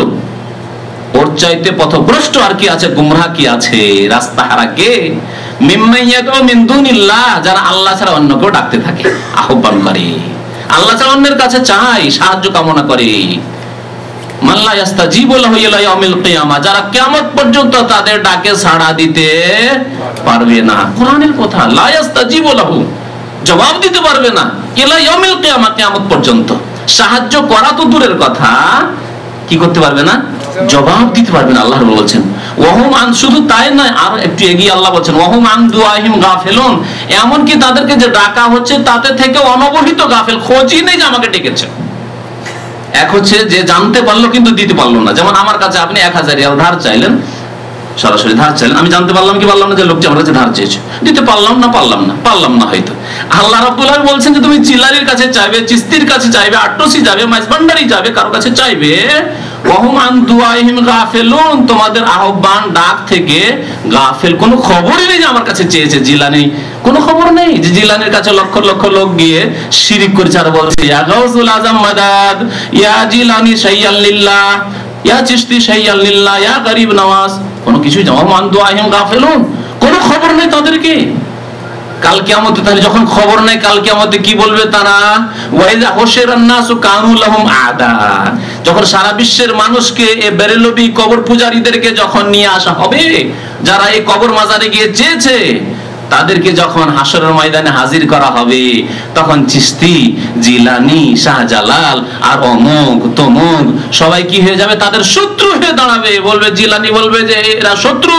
ওর চাইতে পথভ্রষ্ট আর কি আছে গুমরা কি আছে? রাস্তা হারা কে? যারা আল্লাহ ছাড়া ডাকতে থাকে। আহ্বান করে আল্লাহ ছাড়া অন্যের কাছে সাহায্য কামনা করে। যারা কেমন পর্যন্ত তাদের ডাকে সাড়া দিতে পারবে না। কোরআনের কথা লাহু, জবাব দিতে পারবে না। ইলাইয়ামিল কিয়ামা, কিয়ামত পর্যন্ত। সাহায্য করা তো দূরের কথা, কি করতে পারবে না? জবাব দিতে পারবেন আল্লাহ বলছেন। ওহম আন, শুধু তাই নয়, আর একটু এগিয়ে আল্লাহ বলছেন ওহম আন দুয়াহিম গাফেলুন, এমনকি তাদেরকে যে ডাকা হচ্ছে, তাতে থেকে অনবহিত গাফেল, খোঁজই নেই যে আমাকে ডেকেছে। এক হচ্ছে যে জানতে পারল কিন্তু দিতে পারল না। যেমন আমার কাছে আপনি এক হাজার ধার চাইলেন সরাসরি ধার চাইলেন। আমি জানতে পারলাম কি পারলাম না যে লোকটি আমার কাছে ধার চেয়েছে। দিতে পারলাম না পারলাম না পারলাম না হয়তো। আল্লাহ রাব্বুল আলামিন বলছেন যে তুমি চিলারির কাছে চাইবে, চিস্তির কাছে চাইবে, আট্টসি যাবে, মাইজবান্ডারি যাবে, কারও কাছে চাইবে। দুআইহিম গাফিলুন, তোমাদের আহ্বান ডাক থেকে গাফেল। কোনো খবরই নেই যে আমার কাছে চেয়েছে, জিলানি। কোনো খবর নেই যে জিলানির কাছে লক্ষ লক্ষ লোক গিয়ে শিরিক করেছে আর বলছে, ইয়া গাউসুল আজম মাদাদ, ইয়া জিলানি শাইয়াল লিল্লাহ, ইয়া চিশতি শাইয়াল লিল্লাহ, ইয়া গরিব নওয়াজ। কোনো কিছুই মান কোনো খবর নেই তাদেরকে। কাল কিয়ামতে তাহলে যখন খবর নেই, কাল কিয়ামতে কি বলবে তারা? ওয়াইজা হোসেরান নাসু আদা। যখন সারা বিশ্বের মানুষকে এ বেরেলবি কবর পূজারীদেরকে যখন নিয়ে আসা হবে, যারা এই কবর মাজারে গিয়ে চেয়েছে তাদেরকে যখন হাসরের ময়দানে হাজির করা হবে, তখন চিস্তি জিলানি, শাহজালাল আর অমুক তমুক সবাই কি হয়ে যাবে? তাদের শত্রু হয়ে দাঁড়াবে। বলবে, জিলানি বলবে যে, এরা শত্রু,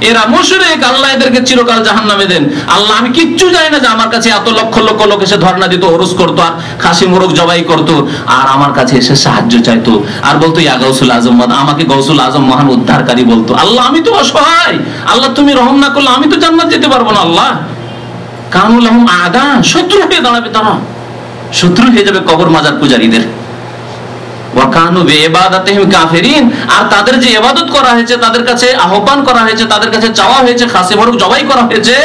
এরা মুশরিক। আল্লাহ এদেরকে চিরকাল জাহান্নামে দেন। আল্লাহ, আমি কিচ্ছু জানি না যে আমার কাছে এত লক্ষ লক্ষ লোক এসে ধর্ণা দিত, ওরস করতো আর খাসি মোরগ জবাই করতো আর আমার কাছে এসে সাহায্য চাইতো। আর বলতো, ইয়া গৌসুল আজম আমাকে গৌসুল আজম মহান উদ্ধারকারী বলতো। আল্লাহ, আমি তো অসহায়। আল্লাহ, তুমি রহম না করলে আমি তো জান্নাত যেতে পারব না। আল্লাহ কানুল আদা শত্রু হয়ে দাঁড়াবে তারা। শত্রু হয়ে যাবে কবর মাজার পূজারীদের। আর তাদের যে এবাদত করা হয়েছে, তাদের কাছে আহ্বান করা হয়েছে, তাদের কাছে চাওয়া হয়েছে, খাসি বরক জবাই করা হয়েছে,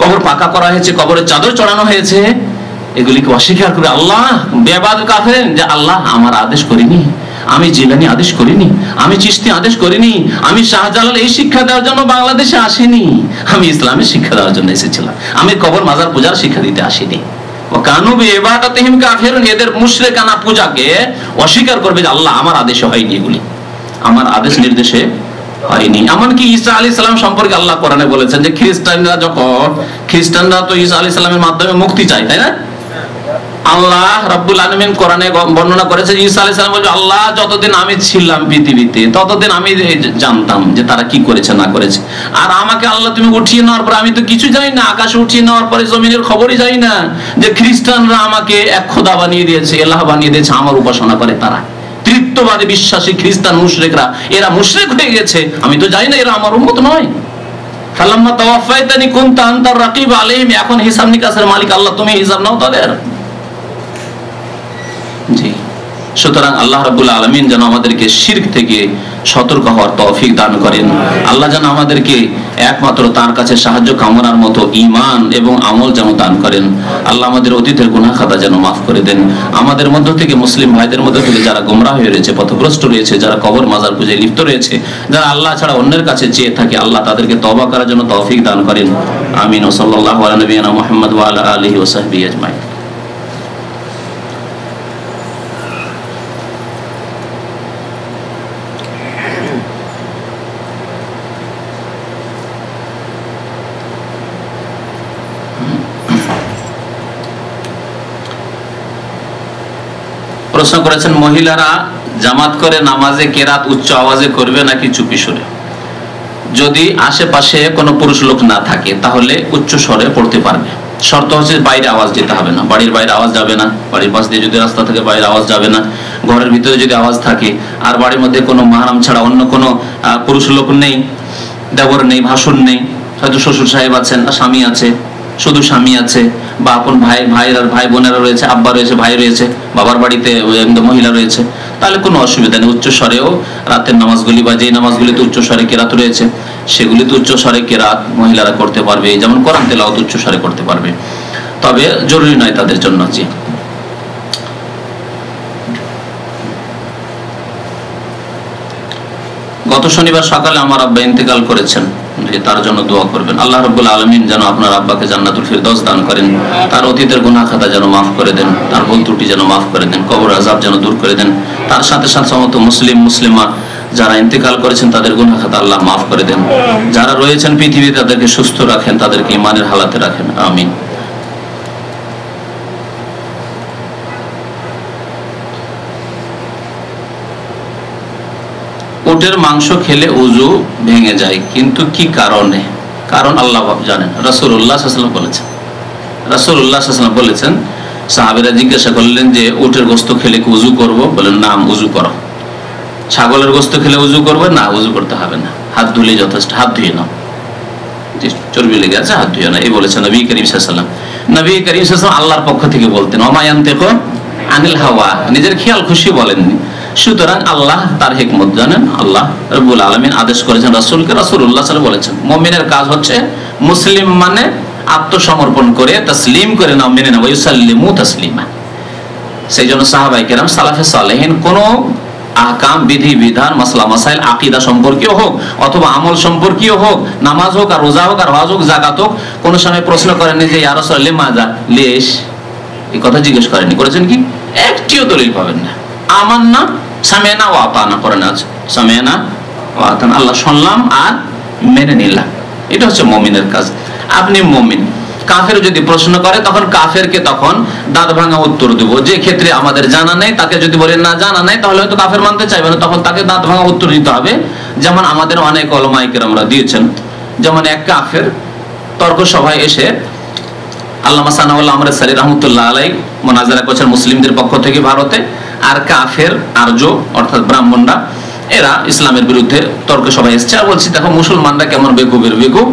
কবর পাকা করা হয়েছে, কবরের চাদর চড়ানো হয়েছে, এগুলিকে অস্বীকার করে আল্লাহ বেবাদ যে আল্লাহ আমার আদেশ করিনি। আমি জিলানি আদেশ করিনি, আমি চিস্তি আদেশ করিনি, আমি শাহজালাল এই শিক্ষা দেওয়ার জন্য বাংলাদেশে আসিনি। আমি ইসলামের শিক্ষা দেওয়ার জন্য এসেছিলাম। আমি কবর মাজার পূজার শিক্ষা দিতে আসিনি। অস্বীকার করবে আল্লাহ আমার আদেশে হয়নি আমার আদেশ নির্দেশে হয়নি। এমনকি ঈসা আলী সালাম সম্পর্কে আল্লাহ বলেছেন যে খ্রিস্টানরা যখন তো ঈসা আলী সালামের মাধ্যমে মুক্তি চায়, তাই না? আল্লাহ রাব্বুল আলমিন কোরআনে বর্ণনা করেছে ঈসা আলাইহিস সালাম বলছে আল্লাহ যতদিন আমি ছিলাম পৃথিবীতে, ততদিন আমি জানতাম যে তারা কি করেছে, না করেছে। আর আমাকে আল্লাহ তুমি উঠিয়ে নেওয়ার পর, আমি তো কিছু জানি না, আকাশে উঠিয়ে নেওয়ার পরে, জমিনের খবরই যাই না যে খ্রিস্টানরা আমাকে এক খোদা বানিয়ে দিয়েছে, এলাহ বানিয়ে দিয়েছে, আমার উপাসনা করে তারা। তৃত্ববাদী বিশ্বাসী খ্রিস্টান মুশরিকরা, এরা মুশরিক হয়ে গেছে, আমি তো জানি না এরা আমার উম্মত নয়। ফালাম্মা তাওয়াফাইতানি কুনতা আনতার রাকিব আলাইহিম, এখন হিসাব নিকাশের মালিক আল্লাহ, তুমি হিসাব নাও তাদের জি সুতরাং আল্লাহ রাবুল আলমিন যেন আমাদেরকে শির্ক থেকে সতর্ক হওয়ার তৌফিক দান করেন। আল্লাহ যেন আমাদেরকে একমাত্র তার কাছে সাহায্য কামনার মতো ইমান এবং আমল যেন দান করেন। আল্লাহ আমাদের অতীতের গুনাহ খাতা যেন মাফ করে দেন। আমাদের মধ্য থেকে মুসলিম ভাইদের মধ্য থেকে যারা গোমরা হয়ে রয়েছে, পথভ্রষ্ট রয়েছে, যারা কবর, মাজার পুজোয় লিপ্ত রয়েছে, যারা আল্লাহ ছাড়া অন্যের কাছে চেয়ে থাকে, আল্লাহ তাদেরকে তবা করার জন্য তৌফিক দান করেন। আমিন। ও সাল্লাহ নবীনা মোহাম্মদ আলহি ওসাহবি আজমাই প্রশ্ন করেছেন, মহিলারা জামাত করে নামাজে কেরাত উচ্চ আওয়াজে করবে নাকি চুপি সরে? যদি আশেপাশে কোনো পুরুষ লোক না থাকে, তাহলে উচ্চ স্বরে পড়তে পারবে। শর্ত হচ্ছে বাইরে আওয়াজ দিতে হবে না। বাড়ির বাইরে আওয়াজ যাবে না। বাড়ির পাশ দিয়ে যদি রাস্তা থেকে, বাইরে আওয়াজ যাবে না। ঘরের ভিতরে যদি আওয়াজ থাকে, আর বাড়ির মধ্যে কোনো মাহারাম ছাড়া অন্য কোনো পুরুষ লোক নেই, দেবর নেই ভাষণ নেই, হয়তো শ্বশুর সাহেব আছেন স্বামী আছে, শুধু স্বামী আছে বা আপন ভাই ভাইরা ভাই বোনেরা রয়েছে, আব্বা রয়েছে, ভাই রয়েছে, বাবার বাড়িতে মহিলা রয়েছে, তাহলে কোনো অসুবিধা নেই। উচ্চ স্বরেও রাতের নামাজগুলি বা যে নামাজগুলিতে উচ্চ স্বরে কেরাত রয়েছে, সেগুলিতে উচ্চ স্বরে কেরাত মহিলারা করতে পারবে যেমন কোরআন তেলাওয়াত উচ্চ স্বরে করতে পারবে। তবে জরুরি নয় তাদের জন্য জি। গত শনিবার সকালে আমার আব্বা ইন্তেকাল করেছেন। তার জন্য দোয়া করবেন। আল্লাহ রব্বুল আলমিন যেন আপনার আব্বাকে জান্নাতুল ফিরদৌস দান করেন। তার অতীতের গুণা খাতা যেন মাফ করে দেন। তার ভুল ত্রুটি যেন মাফ করে দেন। কবর আজাব যেন দূর করে দেন। তার সাথে সাথে সমস্ত মুসলিম, মুসলিমা যারা ইন্তেকাল করেছেন, তাদের গুণা খাতা আল্লাহ মাফ করে দেন। যারা রয়েছেন পৃথিবী তাদেরকে সুস্থ রাখেন, তাদেরকে ইমানের হালাতে রাখেন। আমিন উটের মাংস খেলে উজু ভেঙে যায়, কিন্তু কি কারণে? কারণ আল্লাহ জানেন। রসুল উল্লাহ বলেছেন। রসুল উল্লাহ বলেছেন, সাহাবিরা জিজ্ঞাসা করলেন যে, উটের গোস্ত খেলে কি উজু করব? বলেন, নাম, উজু করো। ছাগলের গোস্ত খেলে উজু করবে? না, উজু করতে হবে না। হাত ধুলে যথেষ্ট, হাত ধুয়ে নাও। চর্বি লেগে আছে, হাত ধুয়ে না এই বলেছেন নবী করিম সাল্লাম নবী করিম সাল্লাম আল্লাহর পক্ষ থেকে বলতেন অমায়ান দেখো আনিল হাওয়া। নিজের খেয়াল খুশি বলেননি। সুতরাং আল্লাহ তার হিকমত জানেন, আল্লাহ রবুল আলমিন আদেশ করেছেন রাসুলকে রাসুল্লাহ সাল বলেছেন, মমিনের কাজ হচ্ছে মুসলিম মানে আত্মসমর্পণ করে, তসলিম করে নাও, মেনে নেওয়া ইউসাল্লিমু তসলিমা। সেই জন্য সাহাবাই কেরাম, সালাফে সালেহীন কোন আহকাম, বিধি, বিধান, মাসলা, মাসাইল, আকিদা সম্পর্কীয় হোক, অথবা আমল সম্পর্কীয় হোক, নামাজ হোক আর রোজা হোক আর হজ হোক জাগাত হোক, কোনো সময় প্রশ্ন করেনি যে ইয়ারসলে মাজা লেশ। এই কথা জিজ্ঞেস করেনি করেছেন কি? একটিও দলিল পাবেন না। আমার না সামেনা ও আতানা করেন আছে। সামেনা ও আতান আল্লাহ শুনলাম আর মেনে নিলাম। এটা হচ্ছে মমিনের কাজ। আপনি মমিন। কাফের যদি প্রশ্ন করে, তখন কাফেরকে তখন দাঁত ভাঙা উত্তর দেব। যে ক্ষেত্রে আমাদের জানা নেই, তাকে যদি বলেন, না, জানা নেই, তাহলে হয়তো কাফের মানতে চাইবে না। তখন তাকে দাঁত ভাঙা উত্তর দিতে হবে। যেমন আমাদের অনেক অলমাইকের আমরা দিয়েছেন। যেমন এক কাফের তর্ক সভায় এসে আল্লাহ সানাউল্লাহ আমর সালি রহমতুল্লাহ আলাই মোনাজারা করছেন মুসলিমদের পক্ষ থেকে ভারতে। আর কাফের, আর্য, অর্থাৎ ব্রাহ্মণরা, এরা ইসলামের বিরুদ্ধে তর্ক সবাই এসছে। আর বলছি, দেখো, মুসলমানরা কেমন বেকুবের বেকুব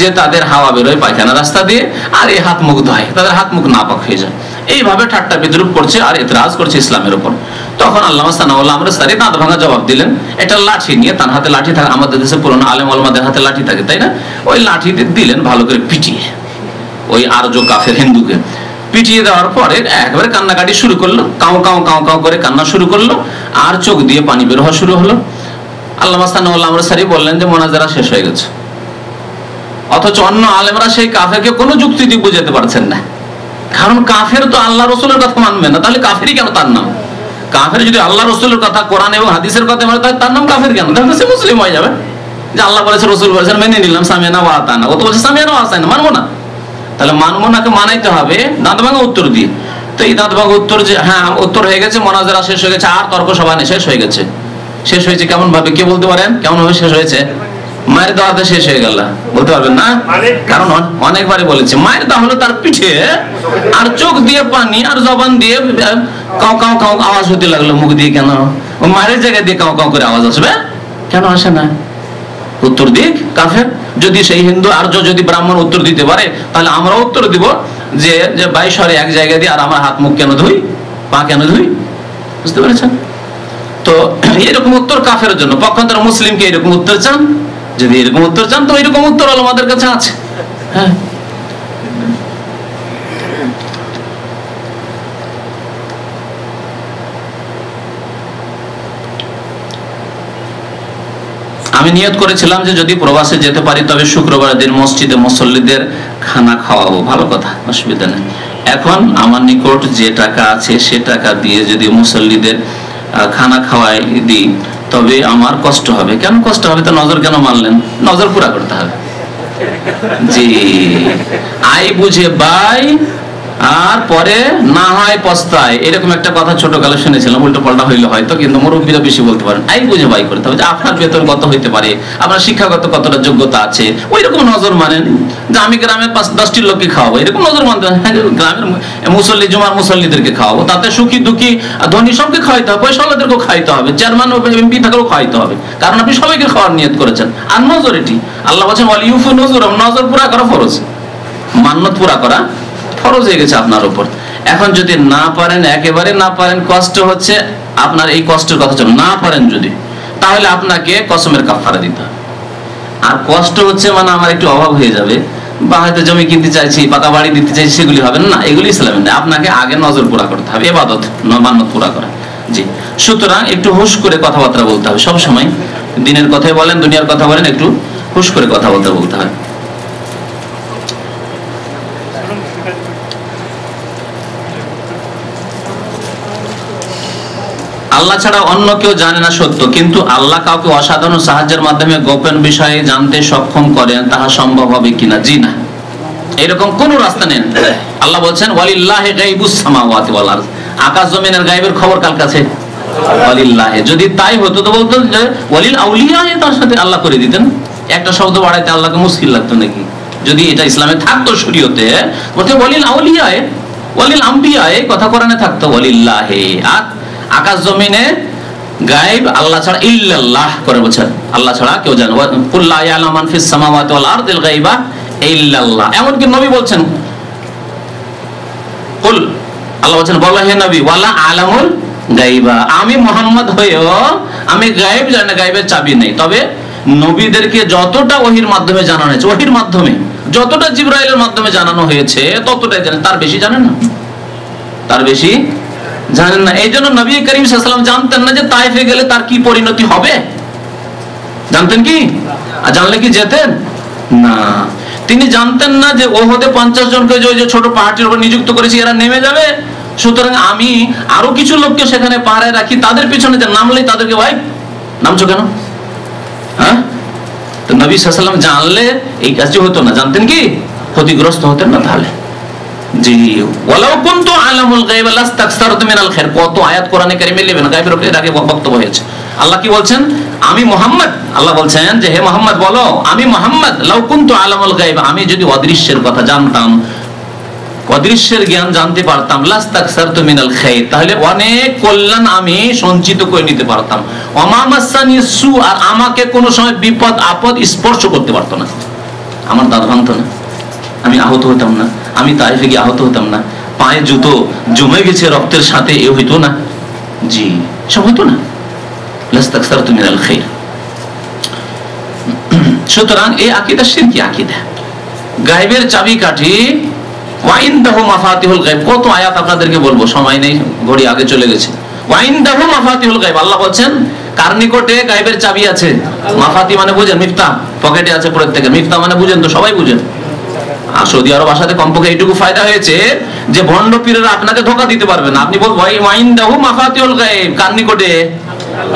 যে তাদের হাওয়া বেরোয় পায়খানা রাস্তা দিয়ে, আর এই হাত মুখ ধোয়, তাদের হাত মুখ নাপাক হয়ে যায়। এইভাবে ঠাট্টা বিদ্রুপ করছে আর এতরাজ করছে ইসলামের উপর। তখন আল্লাহ সানাউল্লাহ আমরা সারি দাঁত ভাঙা জবাব দিলেন, এটা লাঠি নিয়ে তার হাতে লাঠি থাকে, আমাদের দেশে পুরনো আলেম আলমাদের হাতে লাঠি থাকে, তাই না? ওই লাঠি দিলেন ভালো করে পিটিয়ে। ওই আর্য, কাফের, হিন্দুকে। পিটিয়ে দেওয়ার পরে একবারে কান্নাকাটি শুরু করল। কাউ কাউ কাউ কাউ করে কান্না শুরু করল আর চোখ দিয়ে পানি বের হওয়া শুরু হলো। আল্লাহ বললেন যে, মোনাজারা শেষ হয়ে গেছে। অথচ অন্য আলেমরা সেই কাফেরকে কোনো যুক্তি দিয়ে বুঝাতে পারছেন না। কারণ কাফের তো আল্লাহ রসুলের কথা মানবে না, তাহলে কাফেরই কেন তার নাম? কাফের যদি আল্লাহ রসুলের কথা, কোরআন এবং হাদিসের কথা মানে তার নাম কাফের কেন? তাহলে সে মুসলিম হয়ে যাবে। যে আল্লাহ বলেছে, রসুল বলেছেন, মেনে নিলাম, সামিয়ানা ওয়াতানা। ও তো বলছে, সামিয়ানা ওয়াতানা। মানবো না। তাহলে মানবো নাকে মানাইতে হবে। দাঁত ভাঙা উত্তর দিয়ে। তো এই দাঁত ভাঙা উত্তর যে হ্যাঁ উত্তর হয়ে গেছে মনাজারা শেষ হয়ে গেছে আর তর্ক সভা শেষ হয়ে গেছে। শেষ হয়েছে কেমন ভাবে কে বলতে পারেন? কেমন ভাবে শেষ হয়েছে? মায়ের দাওয়াতে শেষ হয়ে গেল। বলতে পারবেন না? কারণ অনেকবারই বলেছে মায়ের দা হলো তার পিঠে আর চোখ দিয়ে পানি আর জবান দিয়ে কাউ কাউ কাউ আওয়াজ হতে লাগল মুখ দিয়ে কেন? মায়ের জায়গায় দিয়ে কাউ কাউ করে আওয়াজ আসবে? কেন আসে না? উত্তর দিক কাফের। যদি সেই হিন্দু আর্য যদি ব্রাহ্মণ উত্তর দিতে পারে, তাহলে আমরা উত্তর দিব যে যে বাইশরে এক জায়গায় দিয়ে আর আমার হাত মুখ কেন ধুই? পা কেন ধুই? বুঝতে পেরেছেন? তো এরকম উত্তর কাফের জন্য। পক্ষান্তর মুসলিমকে এরকম উত্তর চান? যদি এরকম উত্তর চান, তো এরকম উত্তর আমাদের কাছে আছে। হ্যাঁ? আমি নিয়ত করেছিলাম যে যদি প্রবাসে যেতে পারি, তবে শুক্রবার দিন মসজিদে মুসল্লিদের খানা খাওয়াবো। ভালো কথা, অসুবিধা নেই। এখন আমার নিকট যে টাকা আছে, সে টাকা দিয়ে যদি মুসল্লিদের খানা খাওয়াই দিই, তবে আমার কষ্ট হবে। কেন কষ্ট হবে? তো নজর কেন মানলেন নজর পুরা করতে হবে। জি। আই বুঝে বাই। আর পরে না হয় পস্তায়। এরকম একটা কথা ছোট কালে শুনেছিলাম উল্টো পাল্টা হইলে হয়তো কিন্তু মুরব্বীরা বেশি বলতে পারেন। আই বুঝে বাই করতে হবে যে আপনার বেতন কত হইতে পারে আপনার শিক্ষাগত কতটা যোগ্যতা আছে ওই রকম নজর মানেন। যে আমি গ্রামের পাঁচ দশটি লোককে খাওয়াবো এরকম নজর মানতে হ্যাঁ, গ্রামের মুসল্লি জুমার মুসল্লিদেরকে খাওয়াবো তাতে সুখী দুঃখী ধনী সবকে খাওয়াইতে হবে পয়সাওয়ালাদেরকেও খাইতে হবে চেয়ারম্যান ও এমপি থাকলেও খাওয়াইতে হবে। কারণ আপনি সবাইকে খাওয়ার নিয়ত করেছেন। আর নজর এটি। আল্লাহ বলছেন নজর পুরা করা ফরজ। মান্যত পুরা করা ফরজ হয়ে গেছে আপনার উপর। এখন যদি না পারেন, একেবারে না পারেন, কষ্ট হচ্ছে আপনার এই কষ্টের কথা না পারেন যদি, তাহলে আপনাকে কসমের কাফারা দিতে আর কষ্ট হচ্ছে মানে আমার একটু অভাব হয়ে যাবে, বা হয়তো জমি কিনতে চাইছি, পাকা বাড়ি দিতে চাইছি, সেগুলি হবে না। এগুলি ইসলামের না, আপনাকে আগে নজর পুরা করতে হবে, এবাদত মান্যত পুরা করা। জি, সুতরাং একটু হুশ করে কথাবার্তা বলতে হবে। সব সময় দিনের কথাই বলেন, দুনিয়ার কথা বলেন, একটু হুশ করে কথাবার্তা বলতে হবে। আল্লাহ ছাড়া অন্য কেউ জানে না সত্য, কিন্তু আল্লাহ কাউকে অসাধারণ সাহায্যের মাধ্যমে গোপন বিষয়ে জানতে সক্ষম করেন, তাহা সম্ভব হবে কিনা? জি না। এরকম কোন রাস্তা নেই। আল্লাহ বলছেন আকাশ জমিনের গায়বের খবর কার কাছে? যদি তাই হতো, তো বলতো যে, ওয়ালিল আউলিয়া তার সাথে আল্লাহ করে দিতেন। একটা শব্দ বাড়াইতে আল্লাহকে মুশকিল লাগতো নাকি? যদি এটা ইসলামে থাকতো শরীয়তে, বলতে, ওয়ালিল আউলিয়া ওয়ালিল আম্বিয়া কথা কোরআনে থাকতো, ওয়ালিল্লাহি। আর আকাশ জমিনে গায়েব আল্লাহ ছাড়া ইল্লাল্লাহ করে বলছেন। আল্লাহ ছাড়া কেউ জানে কুল্লা ইয়ালাম মান ফিস সামাওয়াতি ওয়াল আরদিল গায়বা ইল্লাল্লাহ। এমনকি নবী বলছেন, কুল, আল্লাহ বলছেন, বলো হে নবী, ওয়ালা আলামুল গাইবা আমি মোহাম্মদ হয়েও, আমি গায়েব জানি গায়েবের চাবি নেই। তবে নবীদেরকে যতটা ওহির মাধ্যমে জানানো হয়েছে, ওহির মাধ্যমে, যতটা জিব্রাইলের মাধ্যমে জানানো হয়েছে, ততটাই জানেন। তার বেশি জানেন না? তার বেশি জানেন না। এই জন্য নবী করিম সাল্লাম জানতেন না যে তাইফে গেলে তার কি পরিণতি হবে। জানতেন কি? আর জানলে কি যেতেন? না। তিনি জানতেন না যে ওহদে পঞ্চাশ জনকে যে ছোট পাহাড়টির উপর নিযুক্ত করেছি, এরা নেমে যাবে। সুতরাং আমি আরও কিছু লোককে সেখানে পাহাড়ে রাখি। তাদের পিছনে নামলেই তাদেরকে ভাই, নামছো কেন? হ্যাঁ? তো নবী সাল্লাম জানলে এই কাজটি হতো না। জানতেন কি? ক্ষতিগ্রস্ত হতেন না তাহলে। আমি যদি অদৃশ্যের কথা জানতাম, অদৃশ্যের জ্ঞান জানতে পারতাম তাহলে অনেক কল্যাণ আমি সঞ্চিত করে নিতে পারতাম। আর আমাকে কোনো সময় বিপদ, আপদ স্পর্শ করতে পারতো না। আমার দাঁত না। আমি আহত হতাম না, আমি তাইফে গিয়ে আহত হতাম না। পায়ে জুতো জমে গেছে, রক্তের সাথে এ হইতো না। জি, সব হইতো না। লাস্তাকসার তুমি আল সুতরাং এই আকিদা আকিদা। গাইবের চাবি কাঠি গায়ব। কত আয়াত আপনাদেরকে বলব, সময় নেই, ঘড়ি আগে চলে গেছে। ওয়াইনদাহু মাফাতিহুল গায়ব, আল্লাহ বলছেন, কার নিকটে গায়বের চাবি আছে? মাফাতি মানে বুঝেন মিফতা পকেটে আছে প্রত্যেকের। মিফতা মানে বুঝেন তো, সবাই বুঝেন। সৌদি আরব আসাতে কমপক্ষে এইটুকু ফায়দা হয়েছে যে ভণ্ড পীরেরা আপনাকে ধোকা দিতে পারবে না। আপনি বল ওয়াইন দাহু মাফাতিউল গায়েব। কার নিকটে?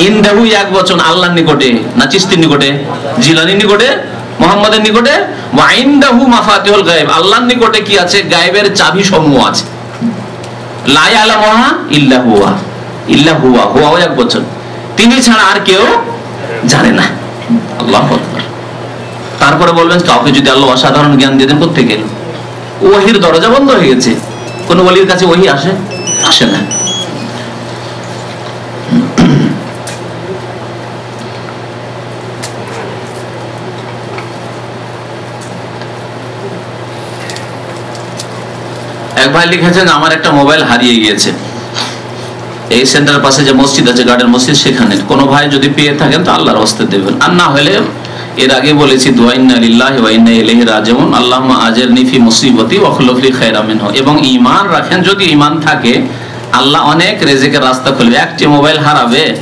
ইন দাহু এক বচন, আল্লাহর নিকটে, না চিস্তির নিকটে? জিলানির নিকটে? মোহাম্মদের নিকটে? গায়েব। আল্লাহর নিকটে কি আছে? গায়েবের চাবি সমূহ আছে। লা ইয়ালামুহা ইল্লা হুয়া। ইল্লা হুয়া। এক বচন। তিনি ছাড়া আর কেউ জানে না। আল্লাহু আকবার। তারপরে বলবেন, কাউকে যদি আল্লাহ অসাধারণ জ্ঞান দিয়ে দেন করতে ওহির দরজা বন্ধ হয়ে গেছে। কোন বলির কাছে ওহি আসে? আসে না। এক ভাই লিখেছেন, আমার একটা মোবাইল হারিয়ে গিয়েছে। এই সেন্টারের পাশে যে মসজিদ আছে, গার্ডেন মসজিদ, সেখানে। কোনো ভাই যদি পেয়ে থাকেন, তো আল্লাহর হস্তে দেবেন। আর না হলে এর আগে বলেছি এবং ঈমান রাখেন, যদি ঈমান থাকে, আল্লাহ অনেক রেজেকের রাস্তা খুলবে। একটি মোবাইল হারাবে,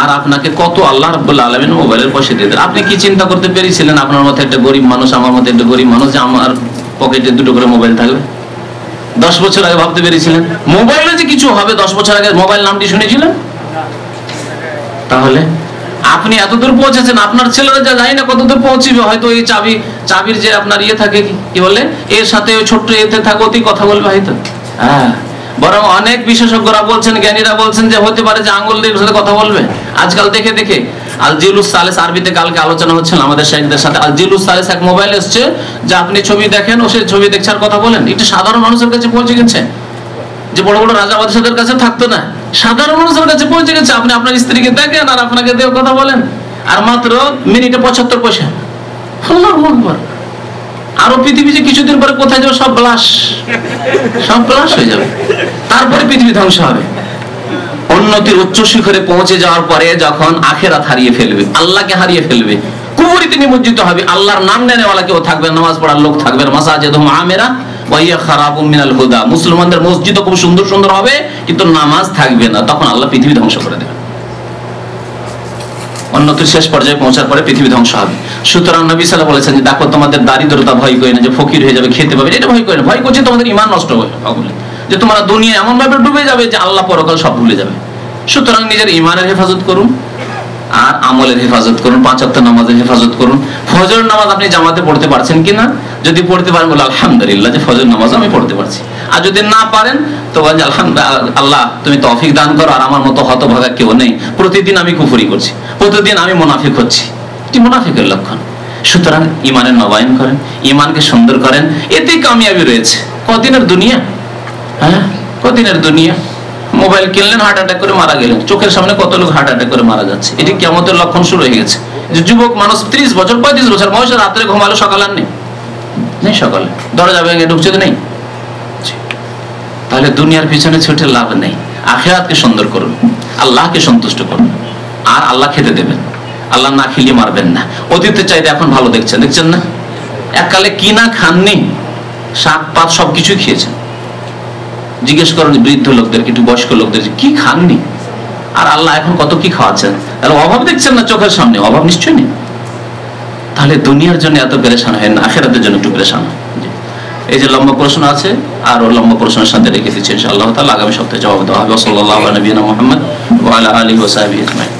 আর আপনাকে কত আল্লাহ আলামিন মোবাইলের পয়সা দিয়ে আপনি কি চিন্তা করতে পেরেছিলেন, আপনার মতো একটা গরিব মানুষ, আমার মতো একটা গরিব মানুষ, যে আমার পকেটে দুটো করে মোবাইল থাকবে? দশ বছর আগে ভাবতে পেরেছিলেন? মোবাইলে যে কিছু হবে, দশ বছর আগে মোবাইল নামটি শুনেছিলেন? তাহলে? আপনি এত দূর পৌঁছেছেন, আপনার ছেলেরা যা জানি না কত দূর পৌঁছিবে, হয়তো এই চাবি, চাবির যে আপনার ইয়ে থাকে কি- বলে? এর সাথে ওই ছোট্ট এতে থাকতেই কথা বলবে হয়তো। হ্যাঁ বরং অনেক বিশেষজ্ঞরা বলছেন, জ্ঞানীরা বলছেন যে হতে পারে যে আঙ্গুল দিয়ে সাথে কথা বলবে। আজকাল দেখে দেখে। আল জিলুস সালেস আরবিতে কালকে আলোচনা হচ্ছিল আমাদের শেখদের সাথে। আল জিলুস সালেস এক মোবাইল এসছে যে আপনি ছবি দেখেন, ও সেই ছবি দেখছে আর কথা বলেন। এটা সাধারণ মানুষের কাছে পৌঁছে গেছে। যে বড় বড় রাজা বাদশাদের কাছে থাকতো না। সাধারণ মানুষের কাছে পৌঁছে গেছে, আপনি আপনার স্ত্রীকে দেখেন আর আপনাকে দিয়ে কথা বলেন। আর মাত্র মিনিটে পঁচাত্তর পয়সা। আরও পৃথিবী যে কিছুদিন পরে কোথায় যাবে, সব ব্লাস সব ব্লাস হয়ে যাবে। তারপরে পৃথিবী ধ্বংস হবে। উন্নতির উচ্চ শিখরে পৌঁছে যাওয়ার পরে যখন আখেরাত হারিয়ে ফেলবে, আল্লাহকে হারিয়ে ফেলবে, কুবুরিতে নিমজ্জিত হবে, আল্লাহর নাম নেনেওয়ালা কেউ থাকবে নামাজ পড়ার লোক থাকবে মাসাজিদ আমেরা মুসলমানদের মসজিদও খুব সুন্দর সুন্দর হবে, কিন্তু নামাজ থাকবে না। তখন আল্লাহ পৃথিবী ধ্বংস করে দেবে উন্নতির শেষ পর্যায়ে পৌঁছার পরে পৃথিবী ধ্বংস হবে। সুতরাং নবী সাল্লাহ বলেছেন যে, দেখো, তোমাদের দারিদ্রতা ভয় করে না, যে ফকির হয়ে যাবে, খেতে পাবে। এটা ভয় করে না। ভয় করছে তোমাদের ইমান নষ্ট বলে যে তোমরা দুনিয়া এমন ভাবে ডুবে যাবে যে আল্লাহ পরকাল সব ভুলে যাবে। সুতরাং নিজের ইমানের হেফাজত করুন, আর আমলের হেফাজত করুন, পাঁচ অক্ট নামাজের হেফাজত করুন। ফজর নামাজ আপনি জামাতে পড়তে পারছেন কিনা? যদি পড়তে পারেন, বলে আলহামদুলিল্লাহ যে ফজর নামাজ আমি পড়তে পারছি। আর যদি না পারেন, তো বলেন আলহামদুলিল্লাহ, আল্লাহ, তুমি তৌফিক দান করো, আর আমার মতো হতভাগা কেউ নেই। প্রতিদিন আমি কুফরি করছি, প্রতিদিন আমি মুনাফিক হচ্ছি। এটি মুনাফিকের লক্ষণ। সুতরাং ইমানের নবায়ন করেন ইমানকে সুন্দর করেন এতেই কামিয়াবি রয়েছে। কদিনের দুনিয়া? হ্যাঁ? কদিনের দুনিয়া? মোবাইল কিনলেন, হার্ট অ্যাটাক করে মারা গেলেন। চোখের সামনে কত লোক হার্ট অ্যাটাক করে মারা যাচ্ছে। এটি কেমতের লক্ষণ শুরু হয়ে গেছে। যে যুবক মানুষ ত্রিশ বছর, পঁয়ত্রিশ বছর বয়সে রাত্রে ঘুমালো, সকাল আর নেই। নেই সকালে। দরজা ভেঙে ঢুকছে তো নেই? তাহলে দুনিয়ার পিছনে ছুটে লাভ নেই। আখেরাতকে সুন্দর করুন। আল্লাহকে সন্তুষ্ট করুন। আর আল্লাহ খেতে দেবেন। আল্লাহ না খেলিয়ে মারবেন না। অতীতের চাইতে এখন ভালো দেখছেন। দেখছেন না? এককালে কি না খাননি? শাক পাত সবকিছুই খেয়েছেন। জিজ্ঞেস করেন বৃদ্ধ লোকদের, একটু বয়স্ক লোকদের কি খাননি? আর আল্লাহ এখন কত কি খাওয়াচ্ছেন? তাহলে অভাব দেখছেন না চোখের সামনে? অভাব নিশ্চয়ই নেই। তাহলে দুনিয়ার জন্য এত পেরেশান হয় না, আখেরাতের জন্য একটু পেরেশান। এই যে লম্বা প্রশ্ন আছে, আর লম্বা প্রশ্নের সাথে রেখে দিচ্ছি ইনশাআল্লাহ তাহলে আগামী সপ্তাহে জবাব দেওয়া হবে সাল্লাহ নবীন মোহাম্মদ মুহাম্মদ আলী সাহবিহি আজমাইন